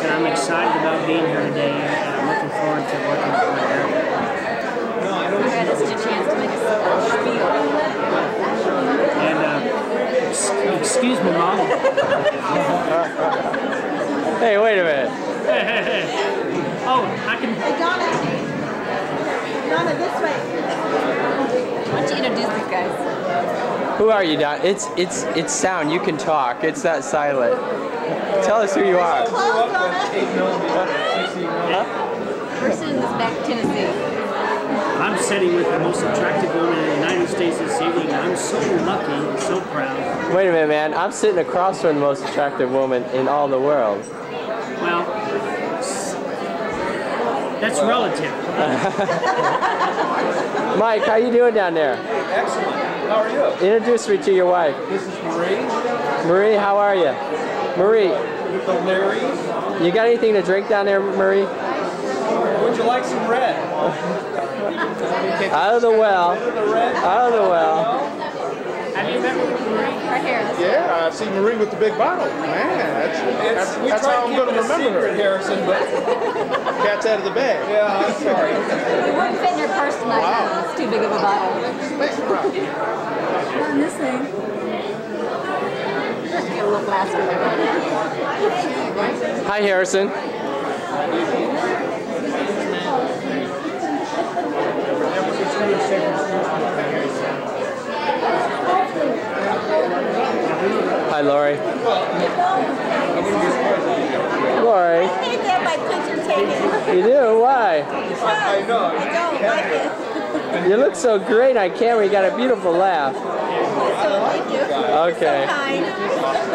Yes, and I'm excited about being here today, and I'm looking forward to working with my area. Okay, this is your chance to make a spiel. And uh, ex- excuse me, mom. Hey, wait a minute. Hey, hey, hey. Oh, I can. Hey, Donna. Donna, this way. Why don't you introduce these guys? Who are you, Don? It's it's it's sound. You can talk. It's not silent. Tell us who you are. Close, Donna. We're sitting in this back Tennessee. I'm sitting with the most attractive woman in the United States this evening. I'm so lucky and so proud. Wait a minute, man. I'm sitting across from the most attractive woman in all the world. Well, s- that's relative. Mike, how you doing down there? Excellent. How are you? Introduce me to your wife. This is Marie. Marie, how are you? Marie, Larry. you got anything to drink down there, Marie? Would you like some red? Out of the well. Out of the well. Have you met Marie? Right here. This Yeah, I see Marie with the big bottle. Man, that's, that's, we that's how I'm going to remember secret, her. Harrison, but Cat's out of the bag. yeah, I'm sorry. It wouldn't fit in your purse tonight. huh? It's too big of a bottle. Thanks, bro. Not in this thing. Just get a little glass for everybody. Hi, Harrison. Hi, Lori. Lori, I hate that my picture taken. you do? Why? I know. I don't like it. You look so great on camera. You got a beautiful laugh. So thank you. Okay. So kind.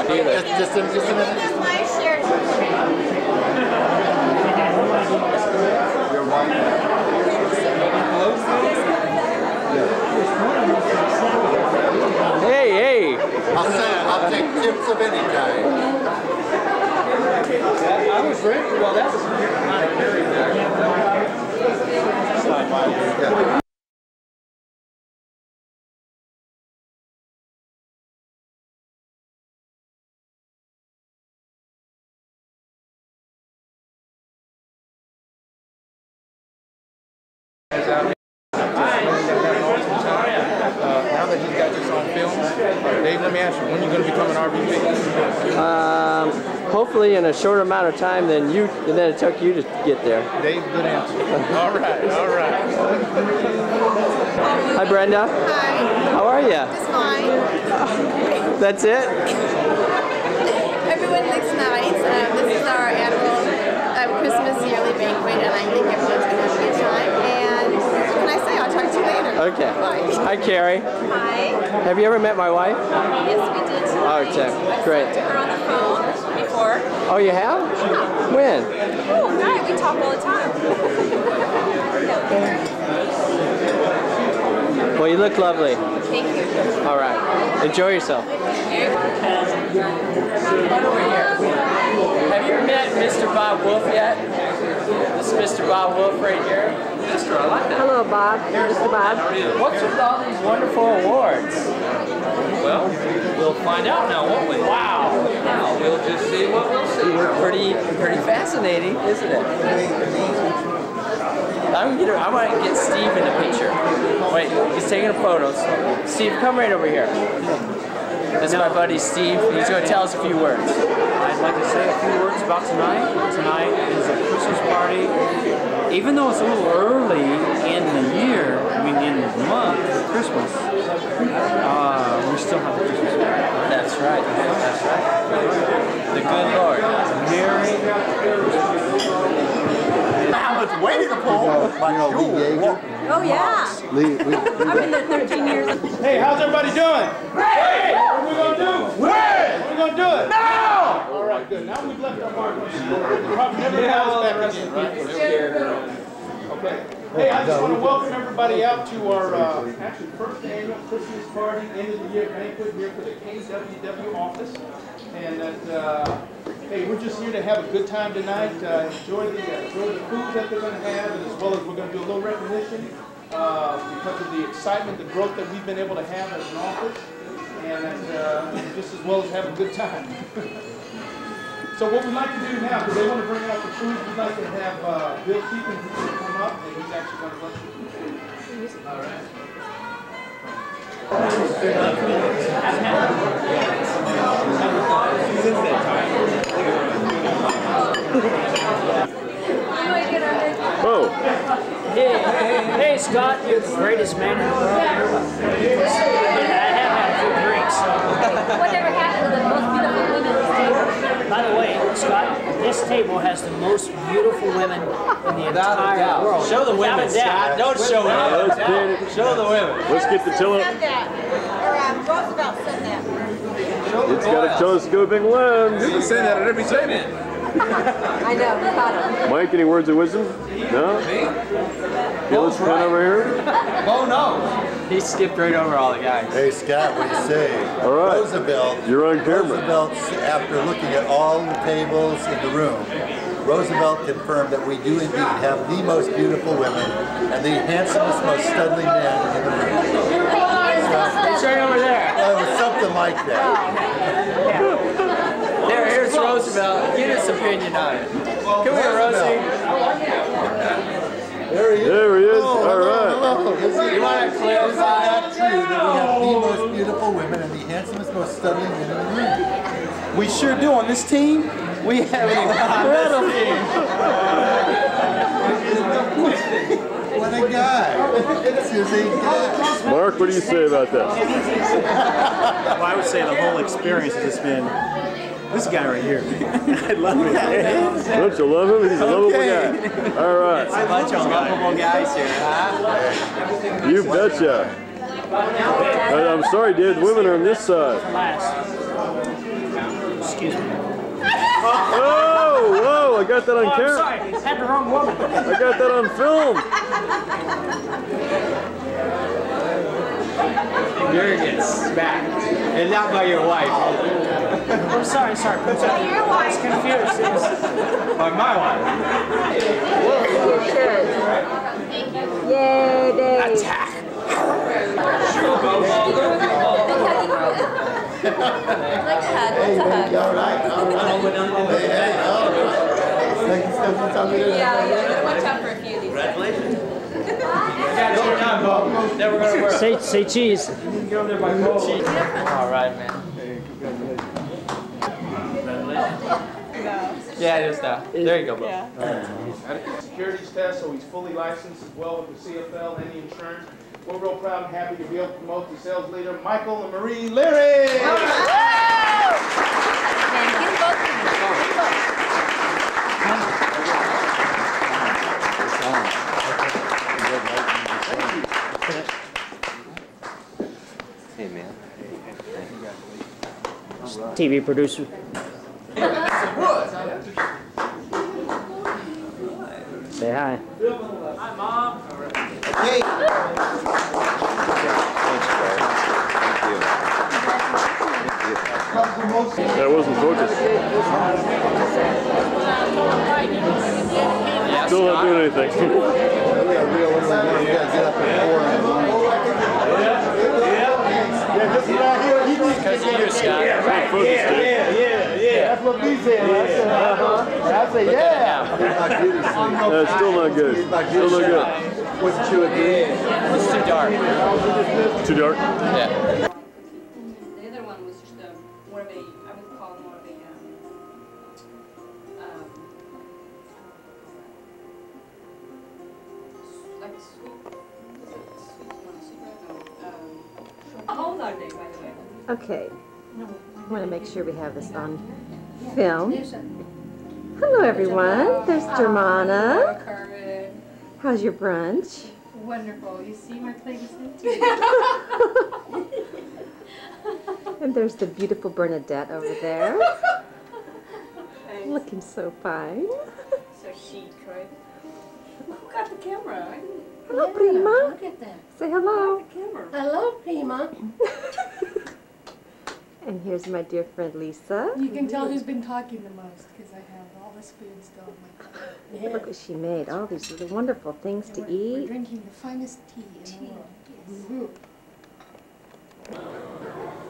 Just, just, a, just a minute. This is my shirt. Hey, hey. I'll say, I'll take tips of any kind. I was ready. Well, that was not a very Uh, now that he's got this on film, uh, Dave, let me ask you, when are you going to become an RVP? Um, hopefully in a shorter amount of time than you than it took you to get there. Dave, good answer. all right, all right. Hi, Brenda. Hi. How are you? It's fine. That's it? Everyone looks nice. Um, this is our annual uh, Christmas yearly banquet, and I think everyone's going to have a good time. And what can I say? I'll talk to you later. Okay. Bye. Hi, Carrie. Hi. Have you ever met my wife? Yes, we did tonight. Okay, I great. to her on the phone before. Oh, you have? Yeah. When? Oh, right. We talk all the time. Well, you look lovely. Thank you. All right. Enjoy yourself. Have you met Mr. Bob Wolf yet? This is Mr. Bob Wolf right here. Mr. I like that. Hello, Bob. Mr. Bob. What's with all these wonderful awards? Well, we'll find out now, won't we? Wow. Now, we'll just see what we'll see. Pretty, pretty fascinating, isn't it? I'm gonna, I want to get Steve in the picture. Wait, he's taking photos. Steve, come right over here. This is my buddy Steve. He's going to tell us a few words. I'd like to say a few words about tonight. Tonight is a Christmas party. Even though it's a little early in the year, I mean in the month for Christmas, uh, we still have the Christmas party. That's right. That's right. The good Lord. Merry How much weight to pull? You know, Lee Yeager. Oh, yeah. Lee, Lee, I've been there 13 years. Hey, how's everybody doing? Great! What are we going to do? Win! What are we going to do it? Now! All right, good. Now we've left our mark. Probably never yeah, back again. Okay. Hey, I just want to welcome everybody out to our, uh, actually, first annual Christmas party, end of the year banquet here for the KWW office. And that, uh, hey, we're just here to have a good time tonight, uh, enjoy the, uh, enjoy the food that they're gonna have, and as well as we're gonna do a little recognition, uh, because of the excitement, the growth that we've been able to have as an office, and, uh, just as well as have a good time. So what we'd like to do now, because they want to bring out the food, we'd like to have uh, Bill Keegan come up, and he's actually going to let you. All right. Oh, Hey, hey, Scott, you're the greatest man in the world. I have had a few drinks. So. Whatever happened to the most beautiful women at this table? By the way, Scott, this table has the most beautiful women in the entire world. Show the women, Without a doubt. Scott. Don't show let's them. get it. Show the women. Let's get the tele. Said that, or um, Roosevelt said that. It's got a telescoping lens. They say that at every table. I know, we. Mike, any words of wisdom? No? Okay, let's run over here. Oh no. He skipped right over all the guys. Hey Scott, what do you say? All right. Roosevelt. You're on camera. Roosevelt, after looking at all the tables in the room, Roosevelt confirmed that we do indeed have the most beautiful women and the handsomest, most studly men in the room. He's right over there. Well, it was something like that. Oh. There, here's Roosevelt. Get his opinion on it. Come here, Rosie. There he is. There he is. Oh, All hello, right. hello. You want to Is clarify? that true that we have the most beautiful women and the handsomest, most studly men in the room? We sure do. On this team, we have an incredible. team. What a guy. This a guy. Mark, what do you say about that? Well, I would say the whole experience has just been this guy right here. I love it. Don't you love him? He's a lovable guy. All right. A bunch of lovable guys here, huh? You betcha. I- I'm sorry, Dad. Women are on this side. Excuse me. Oh, whoa! I got that on Oh, camera. sorry. Had the wrong woman. I got that on film. Jurgens, smacked, And not by your wife. I'm sorry, sorry. I'm sorry. I was confused. It was- By my wife. Yay, Dave. Like a hug. It's a hug. All right, all right. Hey, hey, all right. Thank you, Stephanie. Tell me that. Yeah, you gotta watch out for a few of these. Yeah, you're not, Bob. Never gonna work. Say, say cheese. All right, man. Yeah, just now. There you go, bro. Had a securities test, so he's fully licensed as well with the CFL and the insurance. We're real proud and happy to be able to promote the sales leader, Michael and Marie Leary. Man, get both of them. Get both. TV producer. Say hi. That wasn't focused. Still not doing anything. We got real one like this. We gotta get up at four in the morning. Yeah, this right here. He did. Because of you, Scott. Not focused, Dave. Yeah, yeah. That's what B said. I said, uh-huh. I said, yeah. He's not good. That's still not good. He's not Still good. not good. What's you agree? It's too dark. Too dark. Yeah. Sure we have this on film. Hello, everyone. There's Germana. How's your brunch? Wonderful. You see my plate is empty. And there's the beautiful Bernadette over there. Looking so fine. So chic, right? Who got the camera? I didn't- Hello, Prima. Look at that. Say hello. The camera. Hello, Prima. And here's my dear friend Lisa. You can tell who's been talking the most because I have all this food still in my. Look what she made. All these little wonderful things to We're, we're eat. drinking the finest tea in the world. Yes. Oh,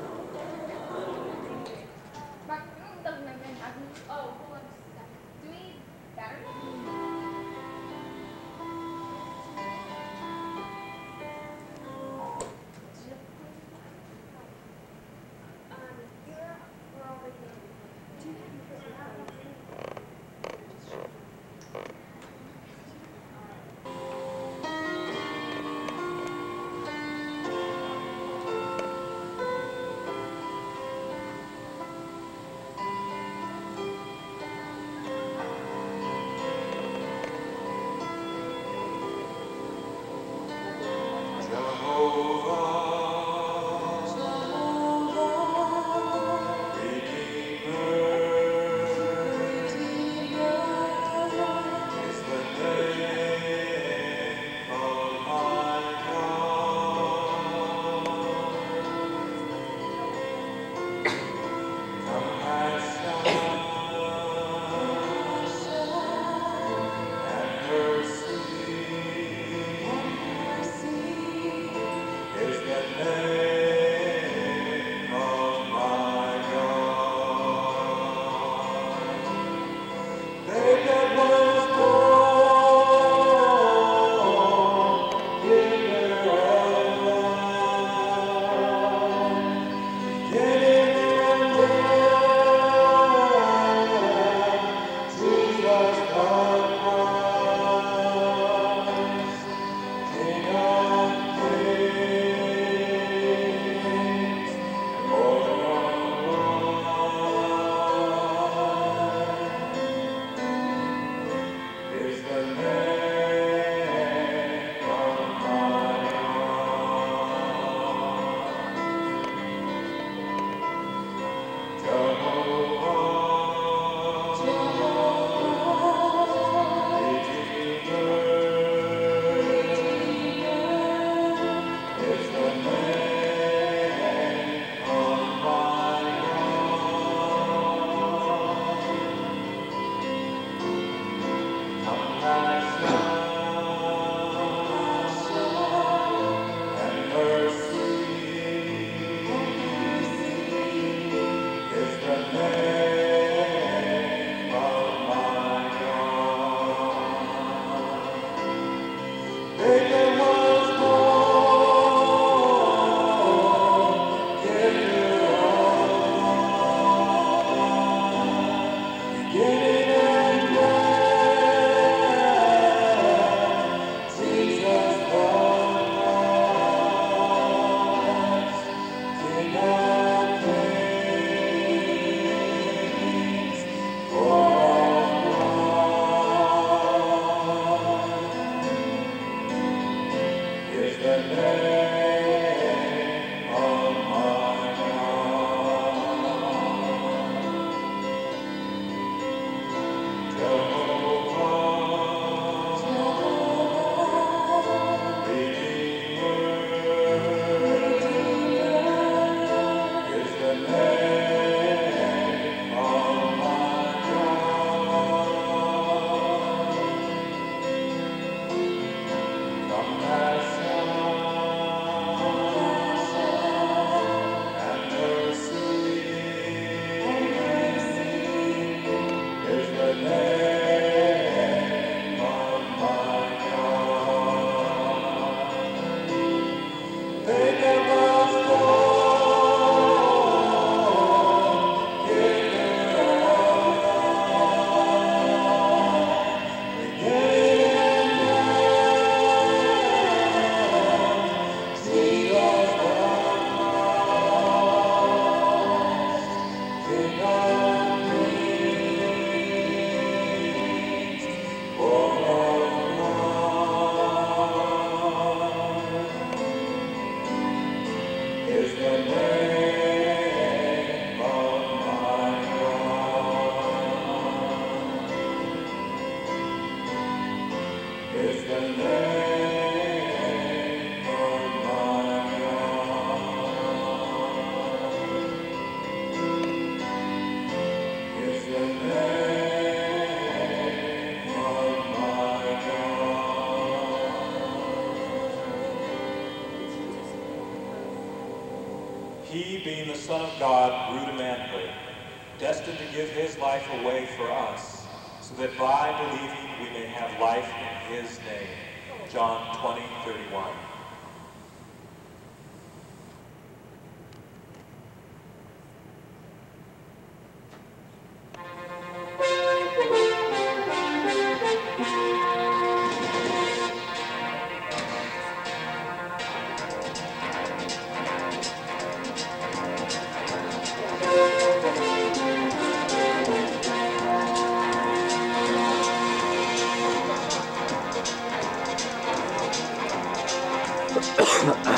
った。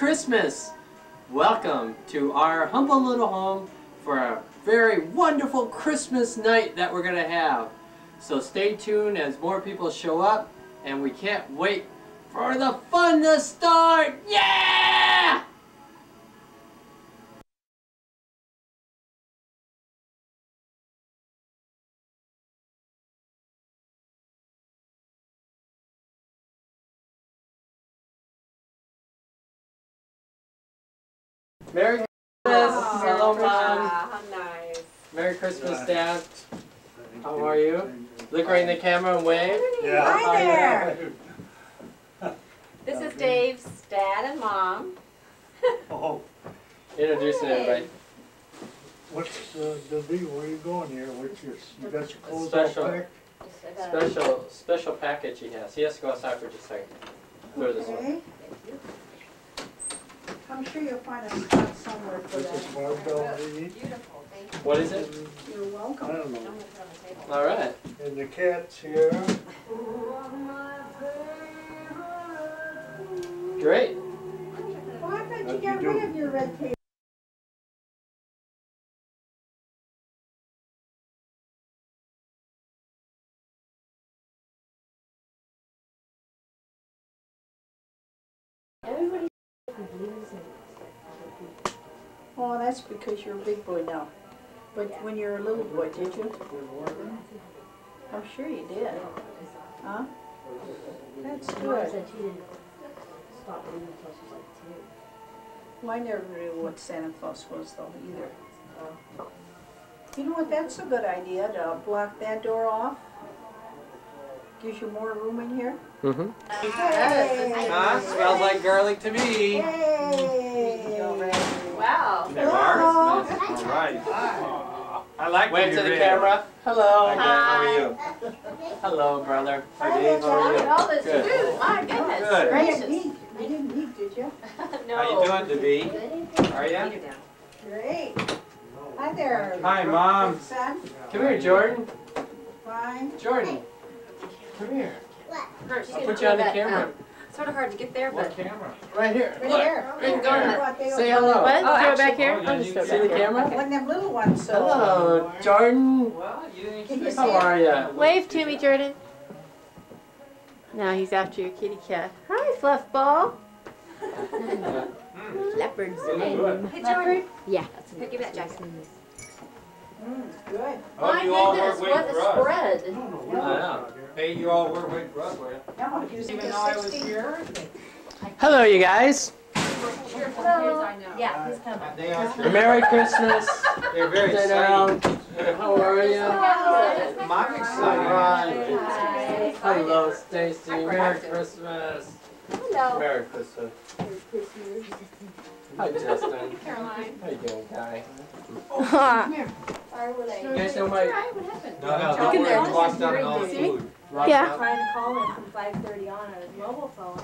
Christmas! Welcome to our humble little home for a very wonderful Christmas night that we're gonna have. So stay tuned as more people show up, and we can't wait for the fun to start! Yeah! Merry Christmas! Hello, Mom! How nice. Merry Christmas, Dad. How are you? Look right in the camera and wave. Hi there. This is Dave's dad and mom. Oh, Introducing everybody. what's uh, the deal? Where are you going here? What's your, you got your clothes all Special. packed? Special, special package he has. He has to go outside for just a second. Throw this one. Okay. I'm sure you'll find a spot somewhere for This is that. barbell meat. What is it? You're I welcome. don't know. All right. And the cat's here. Great. Well, I bet you uh, How'd got you do? rid of your red tape. That's because you're a big boy now. But when you're a little boy, did you? I'm sure you did. Huh? That's good. Well, I never knew what Santa Claus was though either. You know what, that's a good idea to block that door off. Gives you more room in here. Mm-hmm. Hey! Ah, smells like garlic to me. Hey! Wow. Hello. All right. Hi. I like Wave to the camera. Hello. Hi, How are you? Hello, brother. Hi, Dave. How are Look you? at all this Good. food. My goodness Good. You gracious. didn't eat, you didn't eat, did you? no. How you doing, David? Are ya? Great. Hi there. Hi, Mom. Big son. Come here, Jordan. Fine. Jordan. Come here. She's I'll gonna put you on the do that, camera. Sort of hard to get there, but. camera? Right here. Right Look. here. Right Go there. What, Say hello. What? Oh, Throw it back actually- here? Oh, yeah, I'll just you throw it See the camera? One of them little ones, so. Hello, Jordan. Well, you didn't Can you How are ya? Wave to me, Jordan. Now he's after your kitty cat. Hi, Fluffball. Leopard's You name. Hey, Jordan, Yeah. pick your that jacket. Mm, good. Oh, My you all goodness, work what weight a for us. spread. I. Hey, you all work weight for us. No, you Even though I was here? Hello, you guys. Yeah, he's coming. They. Merry Christmas. They're very Sit excited. down. How are you? I'm All excited. right. Hello, Stacy. Merry Christmas. Hello. Merry Christmas. Hi, Justin. Caroline. How you doing, Guy? Sorry, we're late. You guys know my No, no, don't worry, you lost out on all the food. Yeah. trying to call him from five thirty on on his mobile phone.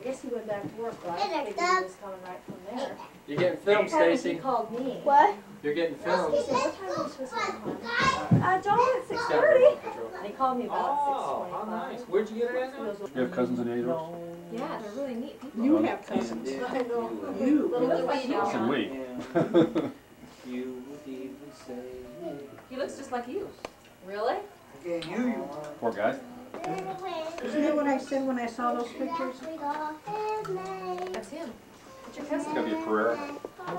I guess he went back to work, but I figured he was coming right from there. You're getting filmed, Apparently he Stacy. called me. What? You're getting filmed. He what time are we supposed to come on? Uh, Dawn at six thirty. And he called me about six Oh, how twenty-five. nice. Where'd you get it at now? You have cousins in Azores? Yeah, they're really neat people. You have cousins. I know. You. Little bit like you. Said we. You would even say. He looks just like you. Really? Yeah, you. Poor guy. Isn't that what I said when I saw those pictures? That's him. What's your It's cousin? gonna be a Pereira.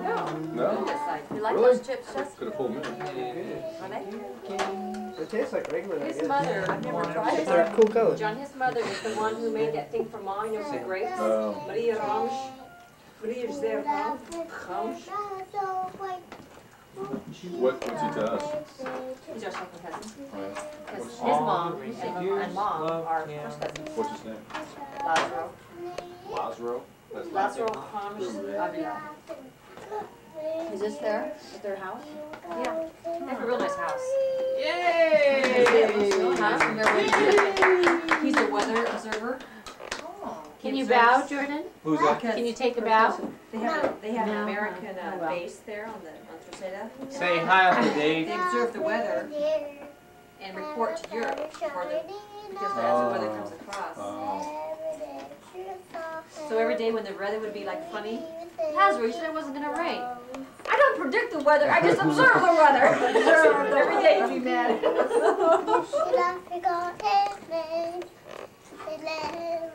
No. No? You like Really? those chips, Jess? Could have pulled me. Are they? It tastes like regular, I His guess. mother, I've never tried They're it. cool color. John, his mother is the one who made that thing for mine over the grapes. Oh. Maria Ramos. Maria José Ramos. Ramos. What, what's he to us? He's our second cousin. Oh, yeah. Because his mom and, and mom are first cousins. What's his name? Lazaro. Lazaro? That's Lazaro Ramos Avila. Is this there, at their house? Yeah. They have a real nice house. Yay! Huh? They're- He's a weather observer. Can you bow, Jordan? Who's that? Can you take a bow? They have, they have an No. American uh, Oh, well. base there on the, on Terceira. Say hi, Uncle They Dave. observe the weather and report to Europe for the, because as the weather comes across. Oh. So every day when the weather would be like funny, Hazard, you said it wasn't gonna rain. I don't predict the weather, I just observe the weather. Observe every day you'd be mad.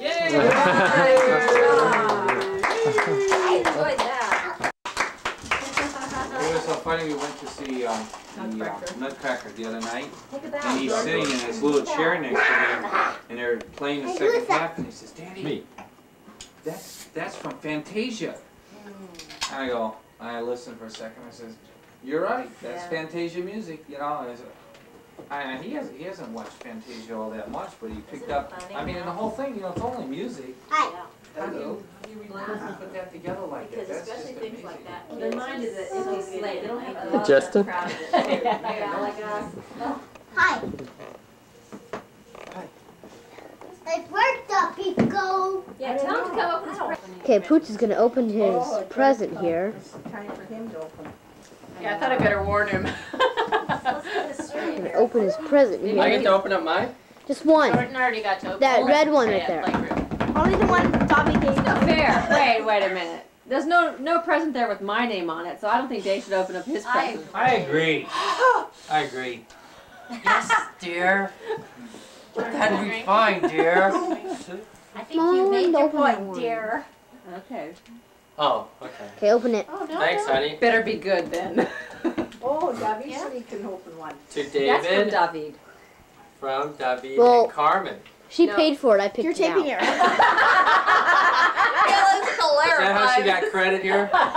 I enjoyed that. It was so funny, we went to see, um, the, uh, Nutcracker. Nutcracker the other night, Take and he's sitting in his little chair next to me, and they're playing the second half, and he says, Daddy, Me. that's, that's from Fantasia. And I go, I listen for a second, I says, you're right, that's Yeah. Fantasia music, you know, and I said, he hasn't, he hasn't watched Fantasia all that much, but he picked up, funny I mean, and the whole thing, you know, it's only music. Yeah. How do you, how do you remember to put that together like that? Because That's especially just things amazing. like that. Their mind is an empty slate, they don't have to love Justin? the crowd. Yeah, like. Hi. It worked up, people. Yeah, tell him to come up with his present. Okay, Pooch is gonna open his Oh, present here. It's time for him to open. Yeah, I thought I better warn him. Gonna open his present I get to open up mine? Just one. Jordan already got to open. That it. red one right there. Only the one Tommy gave It's not fair. Wait, wait a minute. There's no no present there with my name on it, so I don't think Dave should open up his present. I agree. I agree. Yes, dear. That'd be fine, dear. I think Mom, you made your open that point, one. dear. Okay. Oh, okay. Okay, open it. Oh no. Thanks, honey. Better be good then. Oh, David said he can open one. To David. That's from David, David. from David Well- and Carmen. She No. paid for it. I picked You're it taking out. it. Yeah, that's Is that how she got credit here? Got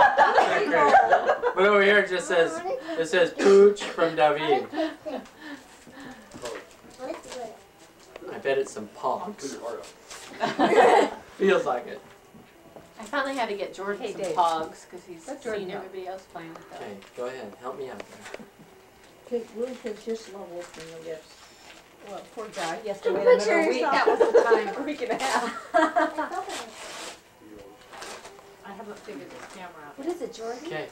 credit. But over here it just says, it says Pooch from David. I bet it's some pogs. Feels like it. I finally had to get Jordan Hey, some Dave. pogs because he's Let Jordan seen know. everybody else playing with them. Okay, go ahead, help me out there. Take, Ruth has just love opening the gifts. Well, poor guy, he has to Good wait picture another week. yourself. That was the time, a week and a half. I haven't figured this camera out. What is it, Jordan? Okay.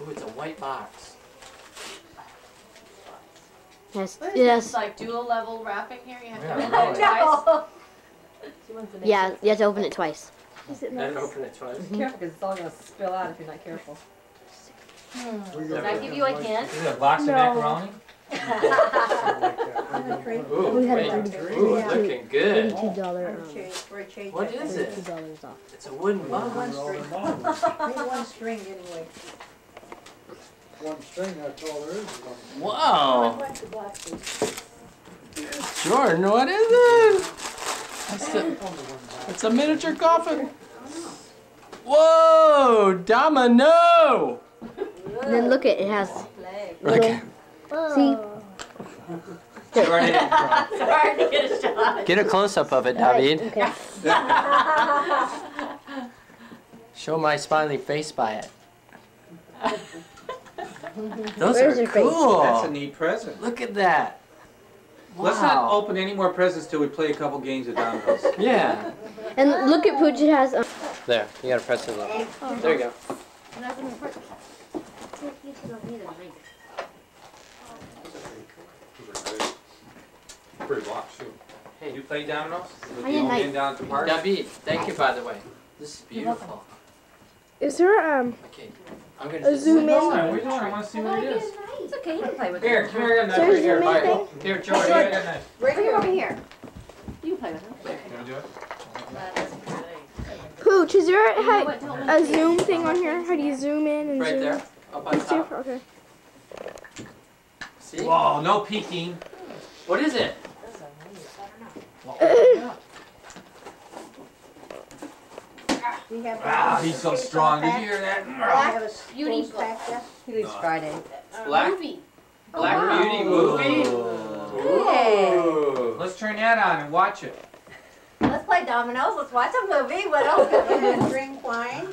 Oh, it's a white box. Yes. What is Yes. this, like dual level wrapping here? You have to Yeah, open I it twice? She wants to make Yeah. You have to open it twice. Is it And open it twice. Careful, because it's all gonna spill out if you're not careful. Did I give you a hint? Is it a box of macaroni? Ooh, We had a wait. Ooh, it's looking good. Thirty-two dollar. Um, Change, where it changed What that. is Thirty-two it? dollars off. It's a wooden Maybe box. one string. One string anyway. One string, that's all there is. Wow. What's the black piece? Jordan, what is it? That's a, it's a miniature coffin. Whoa, Domino! And then look at it has Okay. see Sorry to get a shot. get a close up of it, David. Okay. Show my smiley face by it. Those Where's are your face? cool. That's a neat present. Look at that. Let's not open any more presents till we play a couple games of dominoes. Yeah. And look at Pooch. It has. Um, There, you gotta press it up. There you go. Pretty blocks too. Hey, you play dominoes? I the didn't like- down at the park? David, thank you by the way. This is beautiful. Is there um Okay, I'm gonna a zoom in? I we don't, I wanna see what it is. It's okay, you can play with Here, come here, I got a knife right here. your Bye. thing. Here, George, I got a knife. Bring him over here. You can play with him. You wanna do it? Pooch, is there a, a zoom thing on here? How do you zoom in and right zoom? there, up on Let's see if- top. Okay. See? Whoa, no peeking. What is it? We have. Wow, he's so strong. Did you hear that? We have a Beauty closed pack there. He leaves Friday. Black, Movie. Black wow. Beauty movie? Ooh. Ooh. Let's turn that on and watch it. Let's play play dominoes. Let's watch a movie. What else? And then drink wine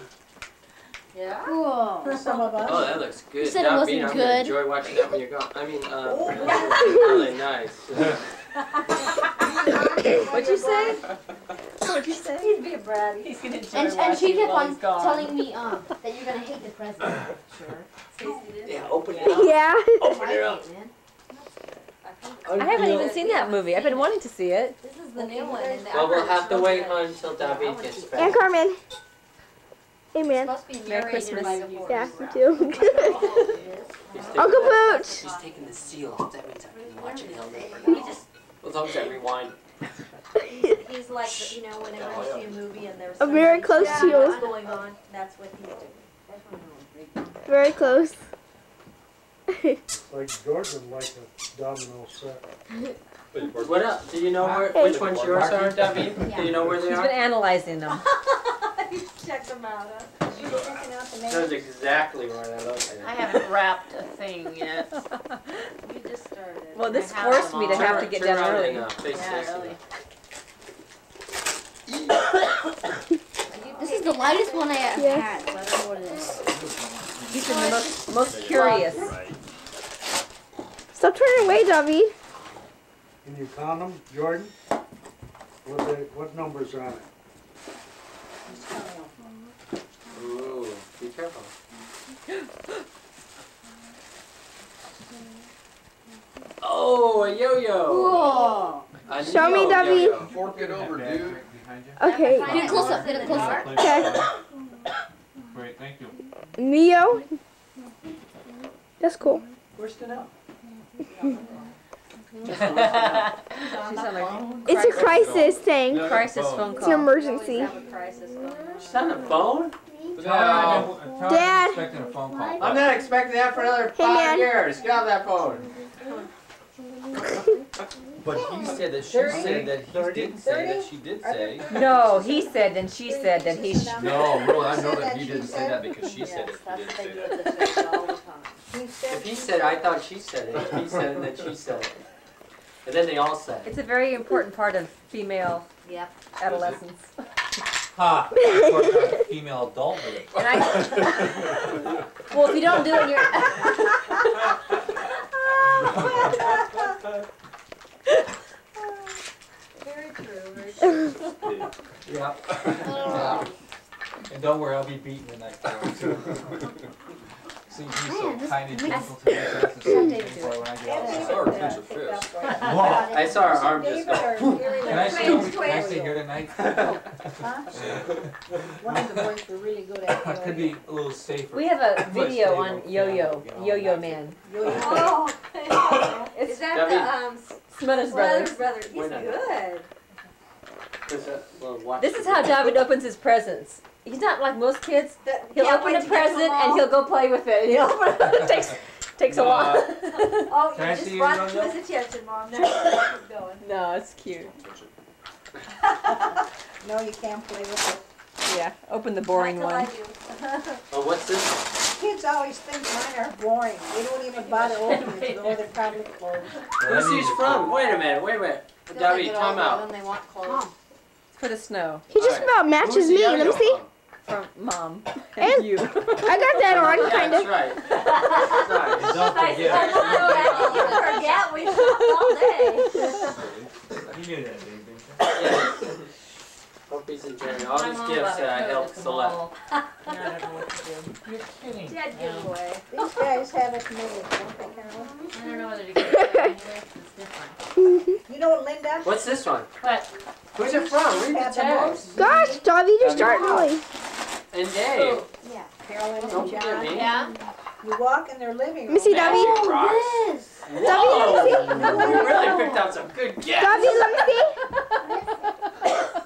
Yeah. Cool. for some of us. Oh, that looks good. You said it wasn't me, I'm good. gonna enjoy watching that when you're gone. I mean, uh, really nice. What'd you say? What'd you say? He'd be a bratty. He's gonna enjoy and, and she kept on telling me um, that you're gonna hate the president. Sure. Yeah, open it up. Yeah. Open it up. I haven't even seen that movie. I've been wanting to see it. This is the new one. And the Well, we'll have to wait good. until David gets back. And. Carmen. It's Amen. supposed to be Merry narrated by the Christmas. Yeah, voice. you too. He's taking Uncle Pooch. He's taking the seal off. That means I can watch it held over. As long as I rewind. He's like, you know, whenever you see a movie and there's I'm very somebody- close to you. what's going on, that's what he's doing. Very close. Like Jordan like a domino set. What up? Do you know where, which ones yours are, David? Do you know where they He's are? been analyzing them. Check them out, huh? You checking out the Knows exactly where they look. I haven't wrapped a thing yet. We just started. Well, this forced me to have to get Turn done early. and, uh, face Yeah, this. really. This is the lightest one I have Yes. had, so I don't know what it is. He's been the most, most curious. Stop turning away, David. Can you count them, Jordan? What they, what numbers are on it? Ooh, be careful. Oh, a yo-yo. Cool. A Show me, neo Fork it over, dude. Okay. Get it close up, get it close up. Okay. Great, thank you. Neo. That's cool. Where's it out? She's on a It's a crisis thing. crisis phone call. It's an emergency. Have a on. She's on the phone? Tell her I've been- tell her I'm Dad. expecting a phone call. I'm not expecting that for another Hey, five man. years. Get off that phone. But he said that she said that he didn't say that she did say. No, he said, and she said that he sh- No, no, I know that he didn't say that because she said it. That's He didn't say that. all the time. He said If he said, I thought she said it. If he said it, then she said it. And then they all said. It's a very important part of female Yep. adolescence. Ha! That's what female adulthood. And I, well, if you don't do it, you're. Very true, very true. Yeah. And don't worry, I'll be beaten the night before. Seems to Man, so this kind and to me. That's the same thing for when I get Anthony outside. Or did pinch that. of Picked fist. up right. I saw her arm just go. Can I Lynn? stay, can I stay here tonight? One of the boys were really good at It could be a little safer. We have a video on Yo-Yo, Yo-Yo Man. Oh, It's is that the um Smothers Brothers Brothers. brother? He's Wait a minute. good. There's a little watch This is how. David opens his presents. He's not like most kids. That- He'll open wait a to get to present and he'll go play with it. He'll open it. it takes takes a No, while. Oh, you just your watch yo-yo? his attention, mom. Now going. no, it's cute. No, you can't play with it. Yeah, open the boring Not till I one. Oh, what's this? Kids always think mine are boring. They don't even bother opening it, though they're probably closed. Who's these from? Wait a minute, wait a minute. Then David, they get time out. Then they want clothes. For the snow. He just Alright. about matches me. Let me see. From mom And- and you. I got that on, Yeah, kind that's of. right. Nice. Don't Nice. forget. You forget we shopped all day. You knew that, Dave, didn't you? Yes. Hope he's enjoying all these gifts that uh, I helped select. I don't know what to do. You're kidding. Dead giveaway. These guys have it made, don't they, Carol? I don't know whether to get it anyway, 'cause it's different. You know Linda? What's this one? But Who's it from? Read the Have text. Gosh, David, you're starting early. And Dave. Yeah. Carolyn Don't and forget John. me. Yeah. You walk in their living Let room. me oh, see, David. Magic rocks. This. Whoa! You really picked out some good guesses. David, let me see.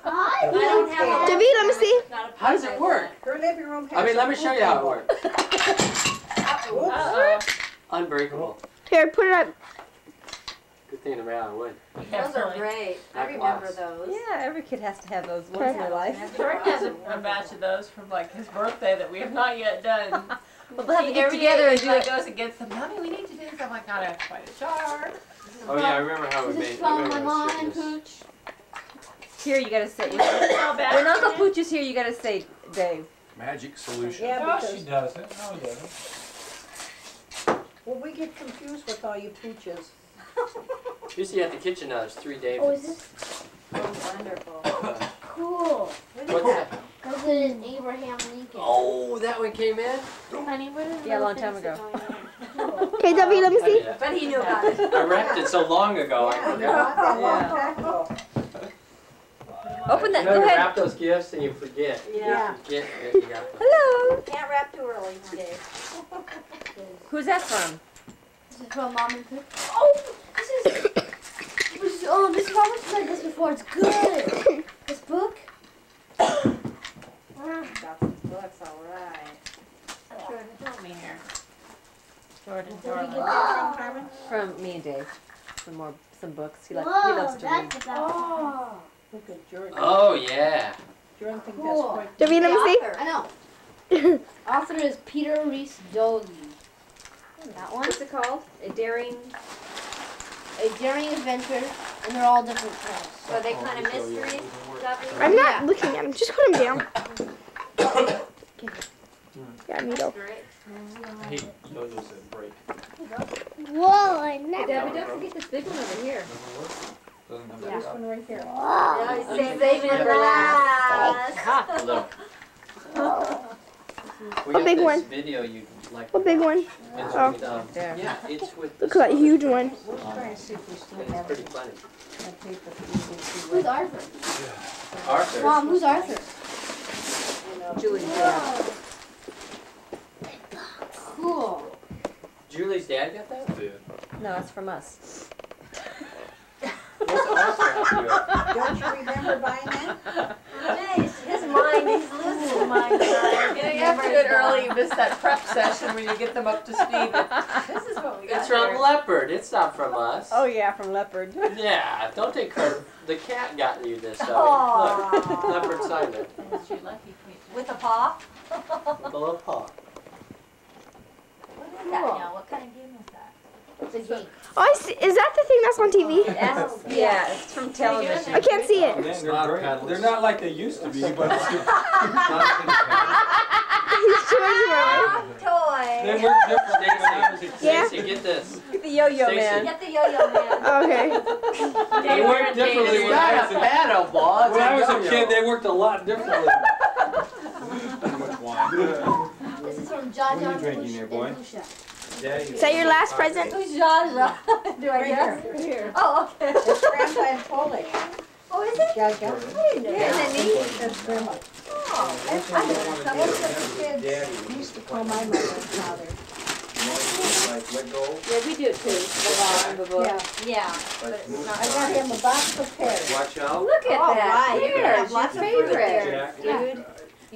I don't have a. Let me see. Not How does it work? Her living room has. I mean, let me show you how it works. Oops. uh-oh. Unbreakable. Here, put it up. Good thing about on wood. Those are great. I remember glass. those. Yeah, every kid has to have those once in their life. Jordan has a, a batch of those from like his birthday that we have not yet done. Well, they'll have to get together day and do like it. goes against gets them. Mommy, we need to do this. I'm like, God, I have to find a jar. Oh yeah, I remember how we This made. is I from remember my mom and this. Pooch. Here, you gotta say. When Uncle Pooch is here, you gotta say, Dave. Magic solution. Yeah, No, because- she doesn't. No, he doesn't. Well, we get confused with all you pooches. you see at the kitchen now, there's three Davids. Oh, is this Oh, wonderful. cool? What's that? Because it is Abraham Lincoln. Oh, that one came in? Honey, what is Yeah, a long time ago. Okay, W, let me I see. did it. But he knew about it. I wrapped it so long ago, I Yeah, you forgot. got that long Yeah. Open that. You know, Go you ahead. wrap those gifts and you forget. Yeah. Forget you. Hello. Can't wrap too early, Dave. Who's that from? This is from Mom and Cook. Oh, this is. This is oh, this mom said this before. It's good. This book. Got some books, all right. Jordan, help me here. Jordan, Where did you get from, Carmen? From me and Dave. Some more, some books. He, like, he loves to read. that's about. Oh. Look at Jordan. Oh, yeah. Jordan think Cool. that's quite. W, let me see. I know. Author is Peter Reese Doty. That one. What's it called? A daring. A daring adventure, and they're all different kinds. So are they kind of mysteries, Duffy? I'm not looking at him. Just put him down. Yeah, me go. I hate Yo-Yo's break. Whoa, I Hey, never. Debbie, don't forget this big one over here. Doesn't This one right here. Yeah, he's saving saving it for last. Oh, Look. We A got big this one. video you like. A big one. It's Oh. with, um, yeah, it's with. Look at that huge one. We're trying to see if we still have pretty funny. that paper for you to see Who's what- Arthur? Arthur. Mom, who's Arthur? Julie's dad. Cool. Julie's dad got that? No, it's from us. What's Arthur do with it? Don't you remember buying that? Jeez, his mind, he's losing his mind. You have to do it early. You miss that prep session when you get them up to speed. This is what we got It's from here. Leopard. It's not from us. Oh yeah, from Leopard. Yeah, don't take credit. The cat got you this stuff. Look, Leopard signed it. It's your lucky queen. With a paw? With a little paw. What is that now? What kind of game is that? It's a game. Oh, I see. Is that the thing that's on TV? Yes, yeah, it's from television. I can't see it. They're, Not they're not like they used to be, but He's chewing around. they Toy. work different than when I was a kid. Yeah. Stacy, get this. Get the yo-yo Stacy. man. Get the yo-yo man. Okay. They work differently It's when I was a a paddle ball. When I was a kid, they worked a lot differently. Too much wine. This is from John What are John you drinking there, boy? Lucia. Is that your last present? Who's Jaja? Do I Right guess? here. Here. Oh, okay. It's grandpa in Polish. Oh, is it? Yeah, yeah. Isn't it neat? That's grandma. Oh, that's I fun. Most of the kids used to call my mother and father. Like, let go. Yeah, we do it too. Babon, babon. Yeah. Yeah, but it's I not. got him a box of pears. Watch out. Look at All that. right, you Here's have lots your of fruit favorite, there. Jack. dude.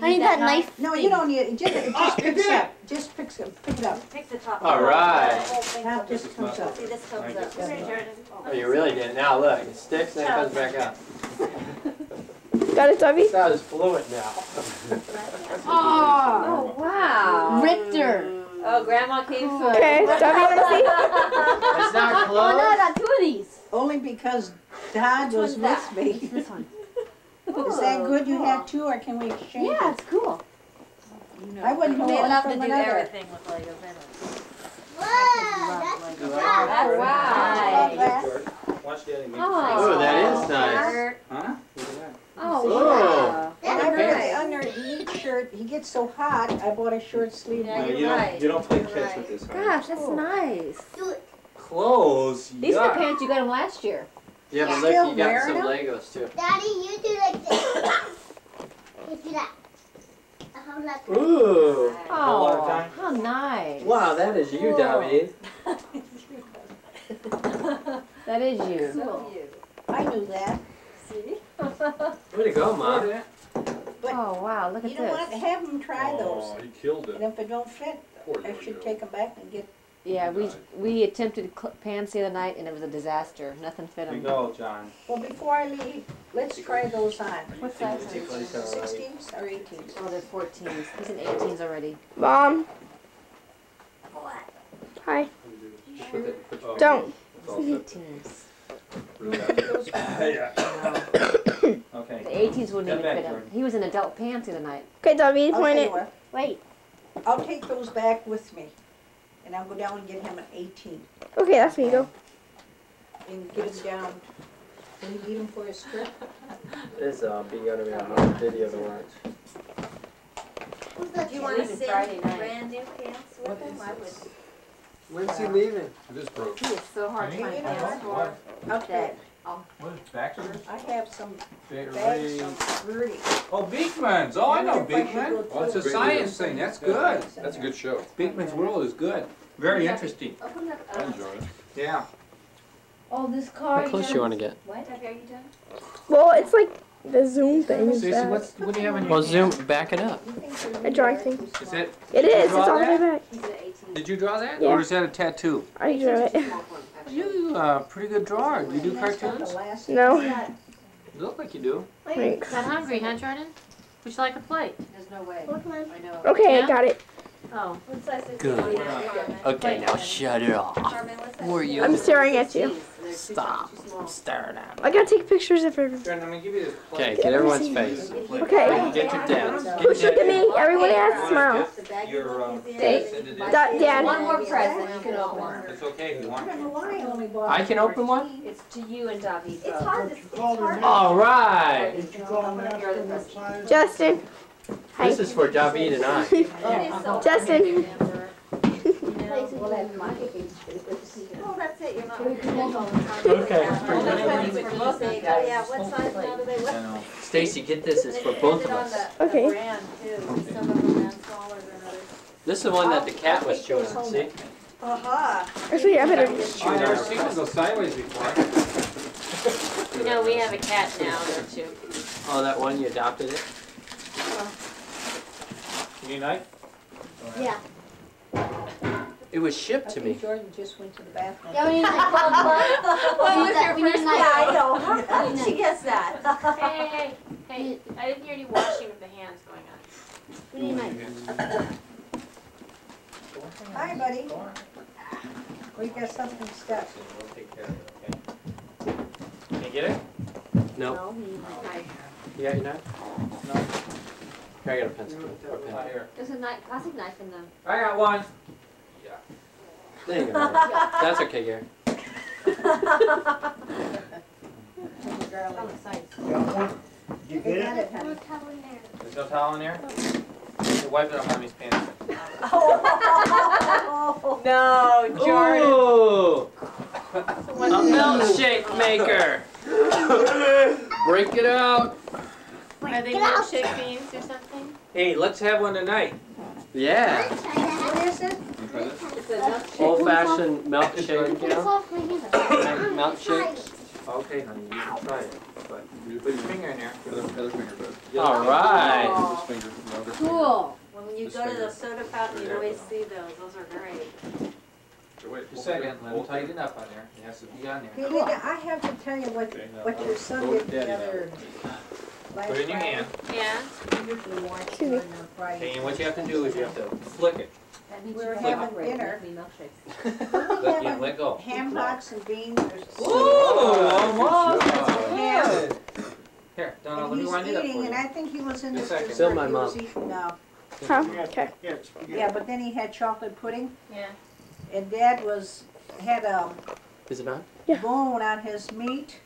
I need that knife. No, you don't need it. It just, it Ah, just it picks did. up. Just picks up. Pick it up. Pick the top. All right. The whole thing Now it just comes up. See, this comes Thank up. you. Here, Oh, you really did. Now look, it sticks and it comes back out. Got it, Debbie? It's not as fluent now. Oh. Oh wow. Richter. Oh, Grandma came for. Okay, Debbie, let me see. It's not close. Oh no, I got two of these. Only because Dad was one's that? with me. This one. Is that good you have oh, two or can we exchange Yeah, it? it's cool. I wouldn't know They one love to from do another. everything with Legos in it. Wow, that's Oh, nice. that's Love nice. that. Watch daddy make Oh, that is nice. Shirt. Huh? Look at that. Oh, Oh. And I That's put nice. it under each shirt. He gets so hot, I bought a short sleeve. Yeah, No, you're you don't, right. you don't play catch right. with this. huh? Gosh, that's nice. Clothes. These are the Yuck. pants you got him last year. Yeah, but Still look, you got some them? Legos too. Daddy, you do like this. You do that. How like that? Ooh. Whole lot of Oh, how nice. Wow, that is you, David. That is you. So you. I knew that. See? Way to go, Mom. Oh wow, look at You don't want to Have them try those. Oh, those. he killed it. And if it don't fit, Poor I yo-yo. should take them back and get, Yeah, we we attempted cl- pants the other night and it was a disaster. Nothing fit Here you them. go, John. well, before I leave, let's try those on. What size Take are place alright. Sixteens or eighteens? Oh, they're 14s. He's in 18s already. Mom. What? Hi. Put it- put it- Don't. it's all set. 18s. Yeah. Okay. The 18s wouldn't Get even back, fit him. Jordan. He was in adult pants the other night. Okay, David, I'll point tell it. what, Wait. I'll take those back with me, and I'll go down and get him an eighteen, Okay, that's me. Go. and get him down. Can you eat him for his trip? This uh, be gonna be a hard video to watch. Who's that? Do you want to Jason? send Friday night. brand new pants with him? I would. When's he leaving? It is broke. He is so hard to find pants for. Okay, What is Baxter's? I have some Very- bags from Rudy. Oh, Beakman's. Oh, I know Wonder if I should Beakman. go Oh, it's a through science thing. That's good. That's a good show. Beakman's World is good. Very interesting. Open up. I uh, enjoy it. Yeah. Oh, this car. How close you wanna get? What? Have you, are you done? Well, it's like the Zoom thing. Is Stacy, bad. what's, what do you have in your? Well, zoom, back it up. A drawing thing. Is it? It is. It's draw all the way that? back. Did you draw that? Yeah. Or is that a tattoo? I drew it. You, uh, pretty good drawer. Do you do cartoons? No. You look like you do. Thanks. Not hungry, huh, Jordan? Would you like a plate? There's no way. I know. Okay, Yeah? I got it. Oh. What size is Good. Okay, now shut it off. Who are you? I'm staring at you. Stop. I'm staring at me. I gotta take pictures of everyone. Jordan, I'm gonna give you this Okay, get everyone's face. Okay. Get your dad's. Get Push your it to me. Everyone has to smile. Your, uh, Hey, send it in. Da- Dad. One more present you can open. It's okay if you want. I can open one? It's to you and David. It's hard to, it's hard. All right. Did you call and ask You're the them to president. sign? Justin. Hi. This is for David and I. Justin. Oh, that's it, you're not. Okay. Yeah, what size now do they I wear? know. Stacy, get this. It's for both of us. Okay. Brand too, some of them are smaller than others. This is the one that the cat was chewing on. See? Aha. Actually, I better. I've never seen it go sideways before. You know, we have a cat now, don't you? Oh, that one you adopted it. You need a knife? Yeah. It was shipped to I me. think Jordan just went to the bathroom. Yeah, we need like twelve bucks. What was that- your we first knife. Yeah, I know. How did she guess that? Hey, hey, hey, hey, I didn't hear any washing of the hands going on. We need a knife. Hi, buddy. We got something stuck. We'll take care of it, okay? Can you get it? No. No, we need a knife. You got your knife? No. Here, I got a pencil. Or pen. Not here. There's a knife, plastic knife in them. I got one. There you go. That's okay, Gary. I'm excited. Got one? You They get had it? it, honey. There's no towel in there? You wipe it on mommy's pants. oh, No, Jordan. Ooh! A milkshake maker! Break it out! Are they milkshake beans or something? Hey, let's have one tonight. Yeah. What is it? It's a milkshake. Old fashioned milkshake, you know? off my hand. Milkshakes. Okay, honey, you can try it. But Put your finger in there. All right. Cool. When you go to the soda fountain, you always see those, those are great. Just a second, let me tighten up on there. It has to be on Hey, there. Linda, I have to tell you what, what your son did the other. Last Put it in your hand. Yeah? He usually watches it on Friday. Okay, and what you have to do is you have to flick it. We you were having operate, dinner. make me milkshakes. Let, yeah, let go. Ham hocks and beans. Ooh, almost. ham. Here, Donna, And let me wind it up eating, for and. I think he was in Just his dessert. Still my He was mom. eating, uh, Huh? Okay. Yeah. Yeah, but then he had chocolate pudding, Yeah. and Dad was, had a Is it on? bone on his meat,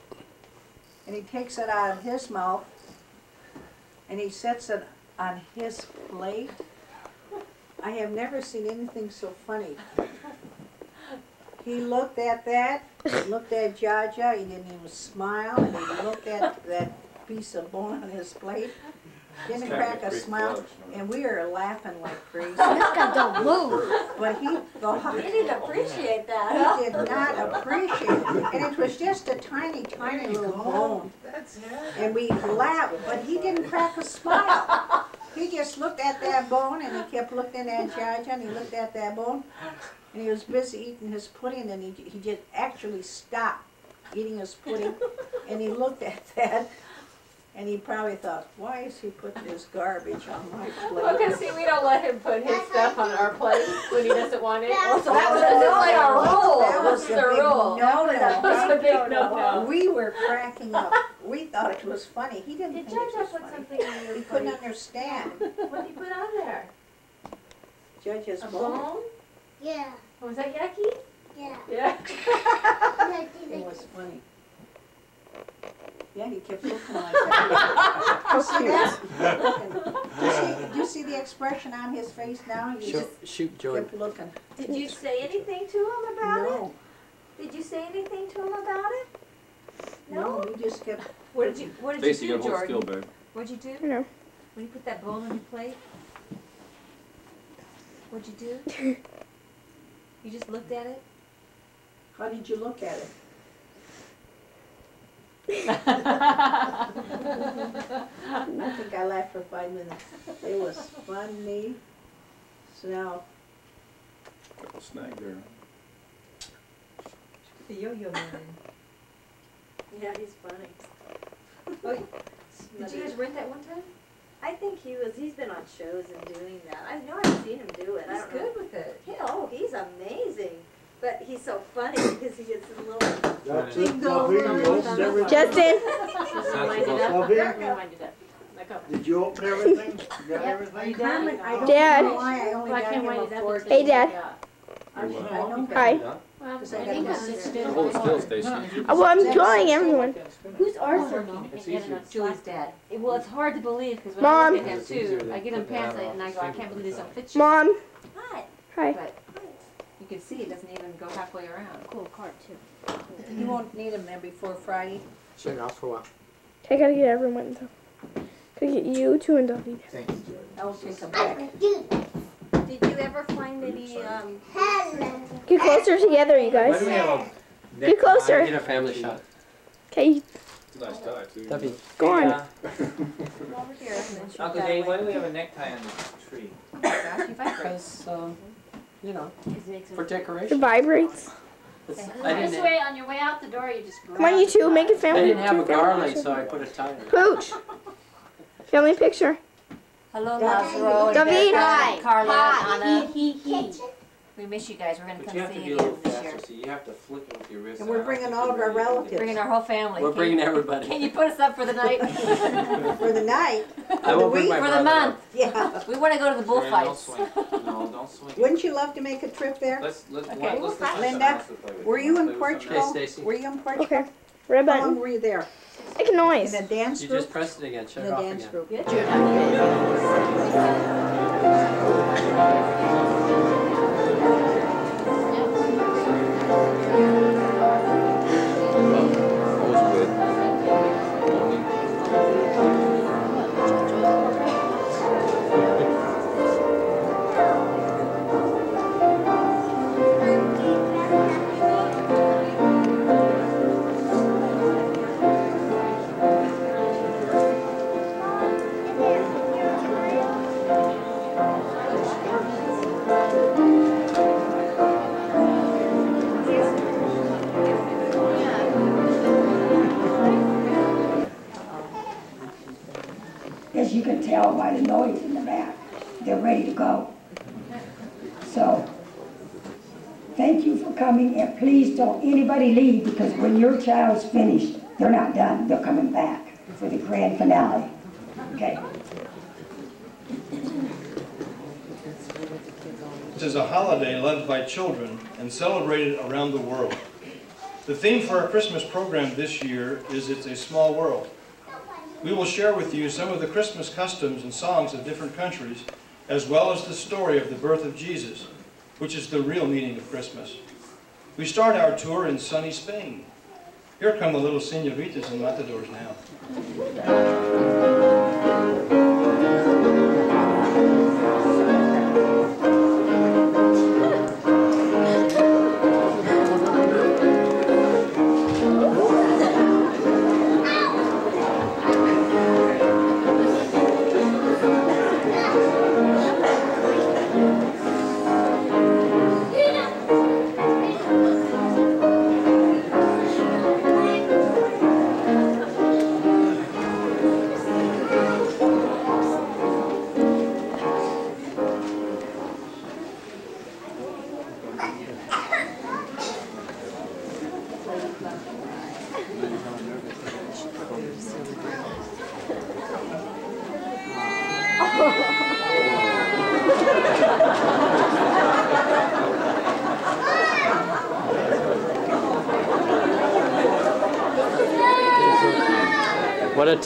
and he takes it out of his mouth, and he sets it on his plate. I have never seen anything so funny. He looked at that, looked at Jaja, he didn't even smile, and he looked at that piece of bone on his plate, didn't crack a smile, and we were laughing like crazy. This guy don't move. But he thought. He didn't appreciate that. He did not appreciate it, and it was just a tiny, tiny little bone. And we laughed, but he didn't crack a smile. He just looked at that bone and he kept looking at Jaja and he looked at that bone. And he was busy eating his pudding and he, he just actually stopped eating his pudding. And he looked at that and he probably thought, why is he putting his garbage on my Well, plate? cause see, we don't let him put his stuff on our plate when he doesn't want it. That's So that was, like our rule. That was the is the big rule. no-no. That was the big no-no. We were cracking up we thought it was funny. He didn't Did think it Judge was put funny. something on your He couldn't understand. What did you put on there? Judge's A bone. bone? Yeah. Oh, was that yucky? Yeah. Yeah. It was funny. Yeah, he kept looking like that. How You see cute. that? Looking. Do you see- Do you see the expression on his face now? He Shoot, just shoot Jordan. kept looking. Did you say anything to him about No. it? Did you say anything to him about it? No, he just kept. What did you, what did Stacy, you you do, gotta Jordan? still, babe. What'd you do? I know. When you put that bowl on your plate? What'd you do? You just looked at it? How did you look at it? I think I laughed for five minutes. It was funny. So now, Couple snag there. The yo-yo man. Yeah, he's funny. Oh, Did you guys rent that one time? I think he was, he's been on shows and doing that. I know I've seen him do it. I He's don't know. good with it. Yeah, oh, he's amazing. But he's so funny because he gets a little. That's Big it. goal. Now, here you opened everything. Justin. Wind it up. Well, it up. Like up. Did you open everything? You got everything? Carmen, I don't Dad. know why I only Well, I got can't him wind a it up four. until Hey, Dad. got- I, I don't Hi. got Well, I I got think him a that's sixteen. Hold still, Stacy. Oh, well, I'm telling everyone. Who's Arthur? It's. Julie's dad. It- Well, it's hard to believe because when Mom. I look at him too, I get him pants and I go, I can't believe this don't fit you. Mom. Hi. Hi. But you can see it doesn't even go halfway around. Cool card too. You won't need him there before Friday. Shut it off for a while. I gotta get everyone though. Gotta get you two and Duffy. Thanks, Jordan. I will take him back. Did you ever find any, um, Get closer together, you Why guys. do we have a? Get closer. Get a family shot. Okay, Nice tie, too. Duffy. go on. Yeah. Over here. and then she'll Uncle that Jay, way. why do we have a necktie on the tree? Gosh, you vibrate. Because, um, you know, for decoration. It vibrates. It's- I didn't, way, on your way out the door, you just grab. Come on, you two, make a tie. I family. didn't have a garland, picture. so I put a tie on it. Pooch. Family picture. Hello, That's Lazaro David. Becca and Carla Hi. and Anna. He, he. We miss you guys. We're gonna But you come have to see be you a little again this year. faster, so you have to flick it with your wrist. And we're I don't bringing think all you're of our ready to do relatives. Bringing our whole family. We're Can bringing you- everybody. Can you put us up for the night? For the night. I won't bring my For the brother. month. Yeah. We wanna go to the Jordan, don't bullfights. swing. No, don't swing. Wouldn't you love to make a trip there? Let's, let's, Okay. let's, let's find Linda, something else to play with. Were you Wanna in with something Portugal? else? Hey, Stacy. Were you in Portugal? Okay. Red How long button. were you there? Make a noise. In a dance You group? just pressed it again, shut In it a off dance again. group? As don't leave, because when your child's finished, they're not done, they're coming back for the grand finale. Okay? This is a holiday loved by children and celebrated around the world. The theme for our Christmas program this year is It's a Small World. We will share with you some of the Christmas customs and songs of different countries, as well as the story of the birth of Jesus, which is the real meaning of Christmas. We start our tour in sunny Spain. Here come the little senoritas and matadors now.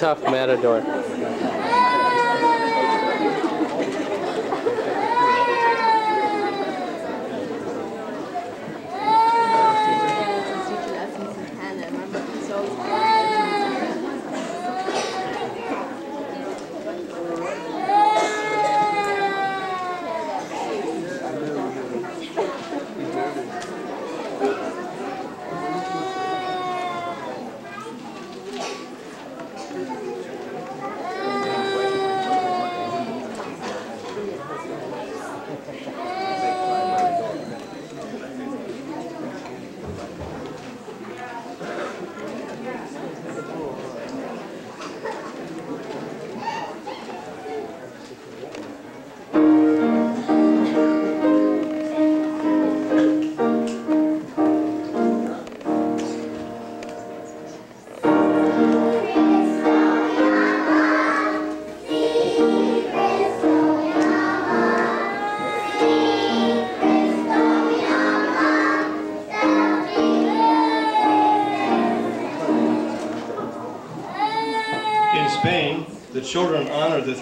Tough matador.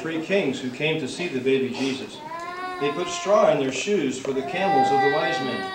Three kings who came to see the baby Jesus. They put straw in their shoes for the camels of the wise men.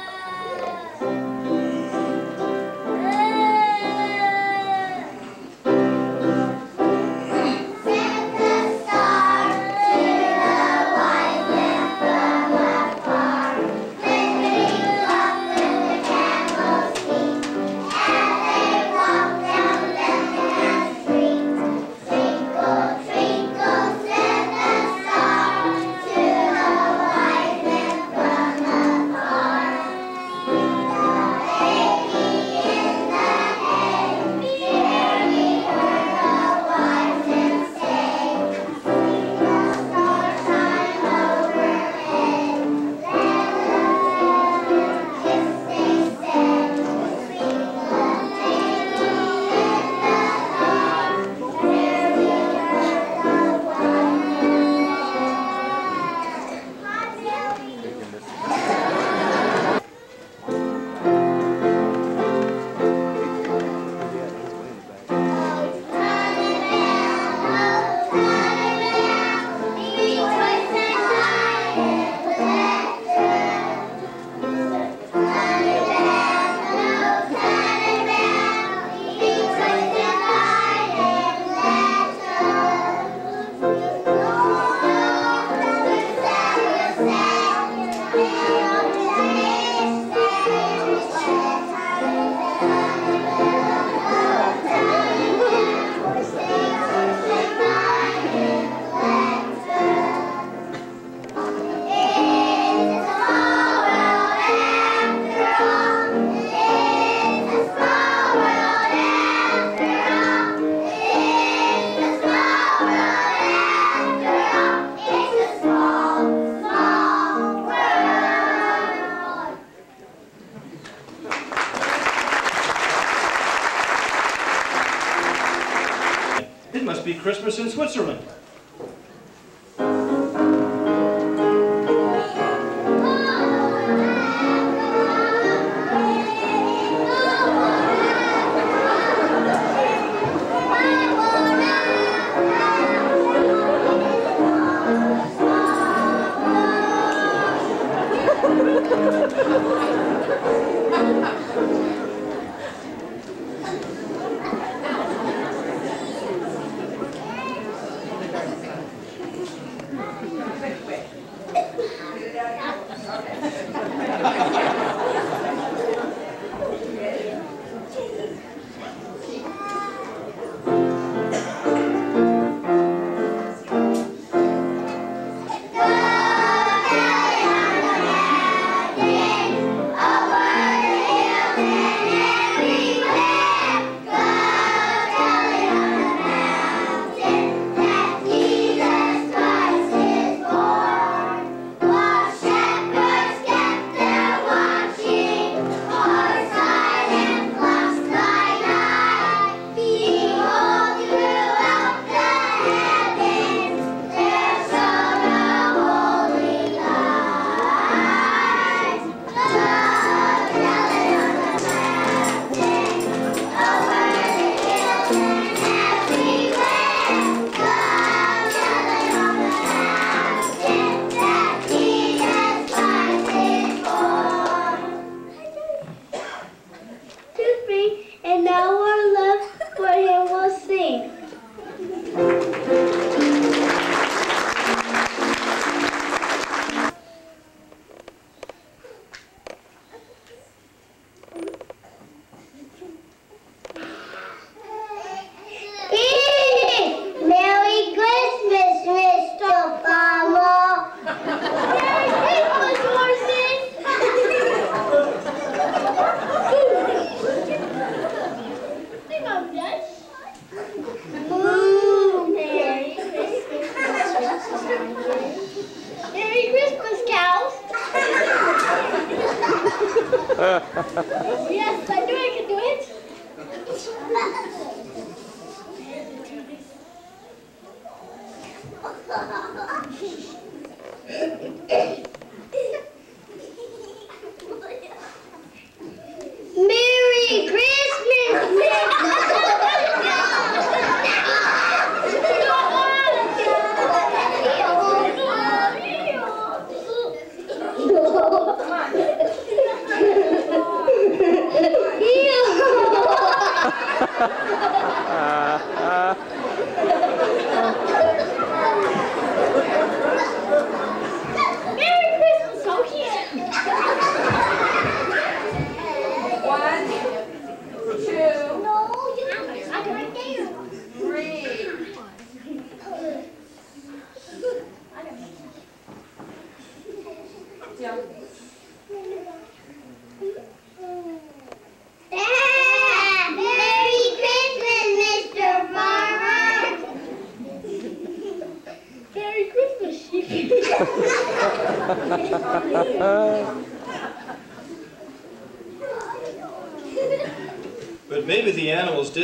Christmas in Switzerland.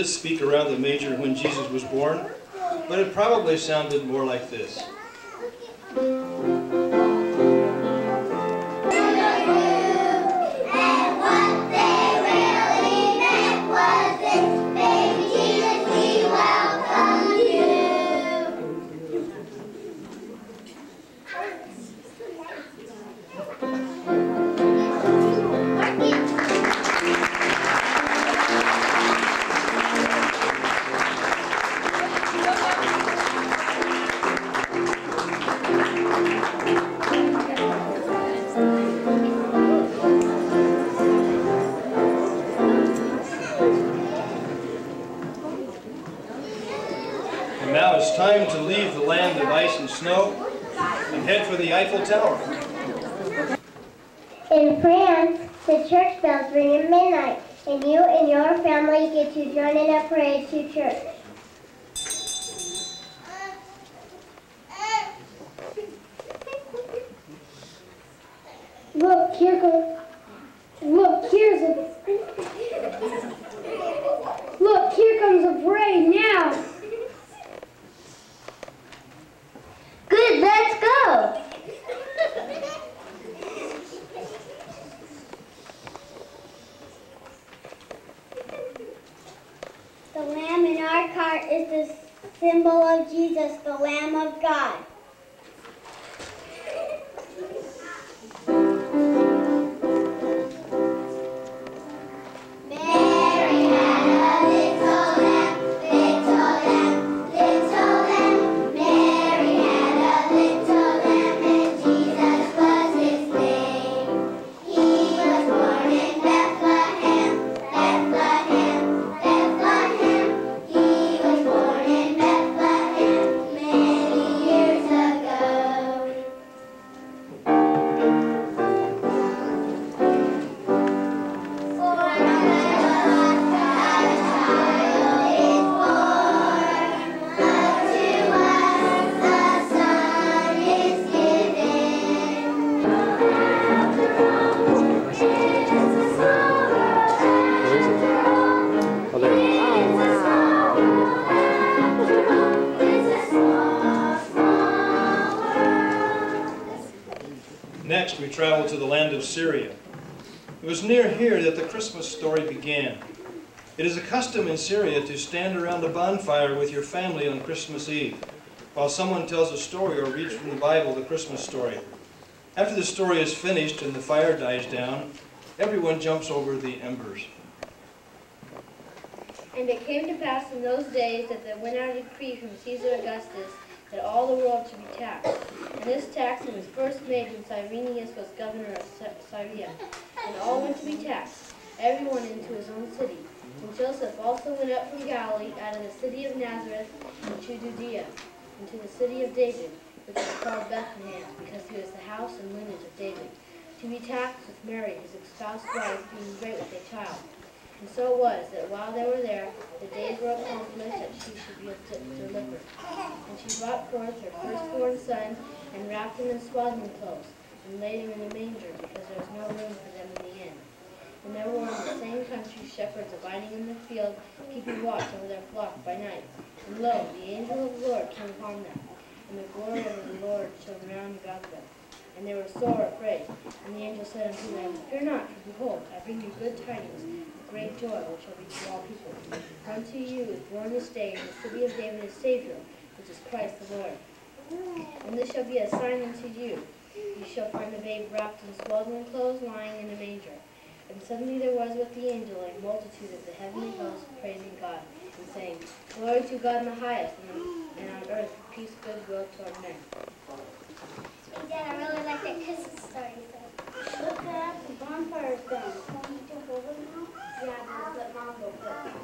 Did speak around the manger when Jesus was born, but it probably sounded more like to the land of Syria. It was near here that the Christmas story began. It is a custom in Syria to stand around a bonfire with your family on Christmas Eve, while someone tells a story or reads from the Bible the Christmas story. After the story is finished and the fire dies down, everyone jumps over the embers. And it came to pass in those days that there went out a decree from Caesar Augustus that all the world should be taxed. And this taxing was first made when Cyrenius was governor of Syria. And all went to be taxed, everyone into his own city. And Joseph also went up from Galilee out of the city of Nazareth into Judea, into the city of David, which is called Bethlehem, because he was the house and lineage of David, to be taxed with Mary, his espoused wife, being great with a child. And so it was that while they were there, the days were accomplished that she should be delivered. And she brought forth her firstborn son, and wrapped him in swaddling clothes, and laid him in a manger, because there was no room for them in the inn. And there were in the same country shepherds abiding in the field, keeping watch over their flock by night. And lo, the angel of the Lord came upon them, and the glory of the Lord shone round about them. And they were sore afraid. And the angel said unto them, Fear not, for behold, I bring you good tidings, of great joy, which shall be to all people. Unto you is born this day in the city of David a Savior, which is Christ the Lord. And this shall be a sign unto you. You shall find the babe wrapped in swaddling clothes, lying in a manger. And suddenly there was with the angel a multitude of the heavenly hosts praising God, and saying, Glory to God in the highest, and, and on earth peace, goodwill toward men. Hey, Dad, I really like that Christmas story. So. Look at the bonfire is done. Want me to hold it now? Yeah, just let mom go first.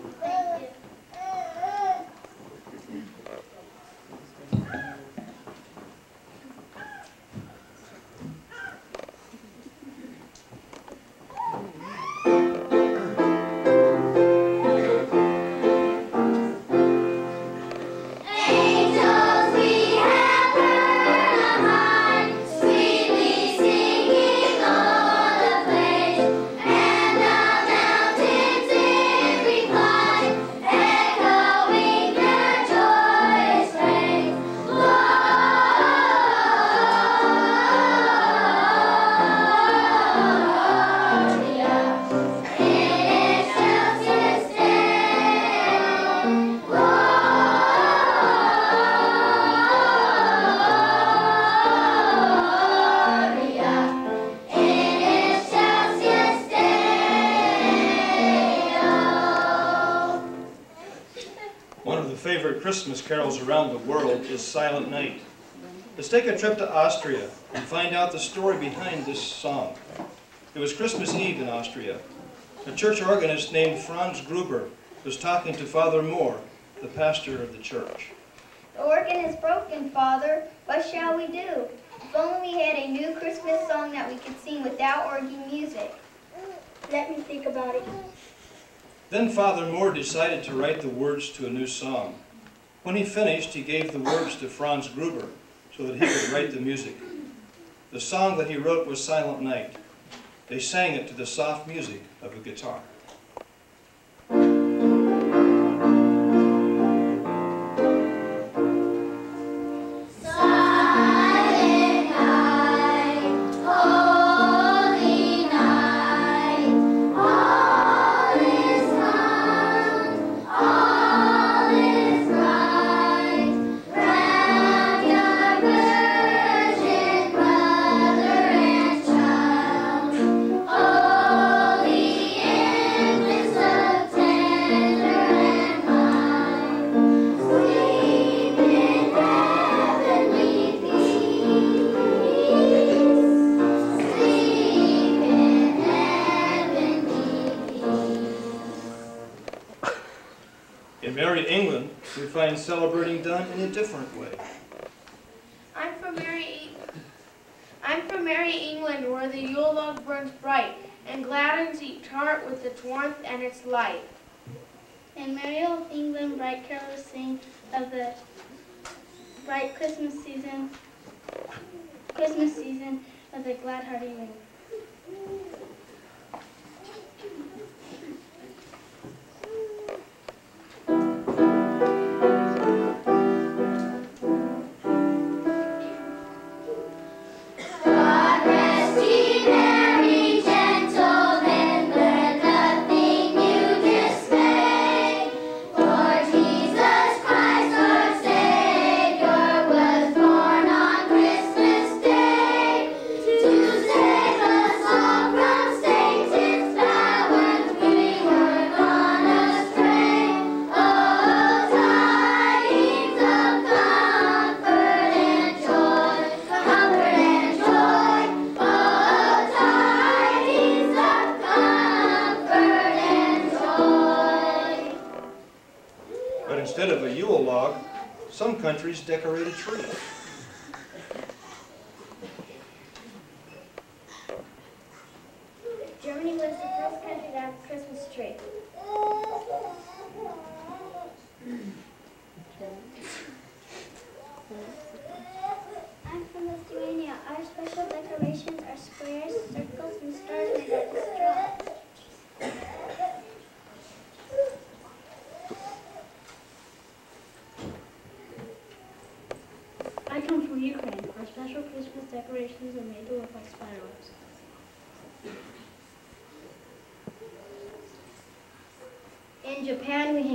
Around the world is Silent Night. Let's take a trip to Austria and find out the story behind this song. It was Christmas Eve in Austria. A church organist named Franz Gruber was talking to Father Mohr, the pastor of the church. The organ is broken, Father. What shall we do? If only we had a new Christmas song that we could sing without organ music. Let me think about it. Then Father Mohr decided to write the words to a new song. When he finished, he gave the words to Franz Gruber so that he could write the music. The song that he wrote was Silent Night. They sang it to the soft music of a guitar.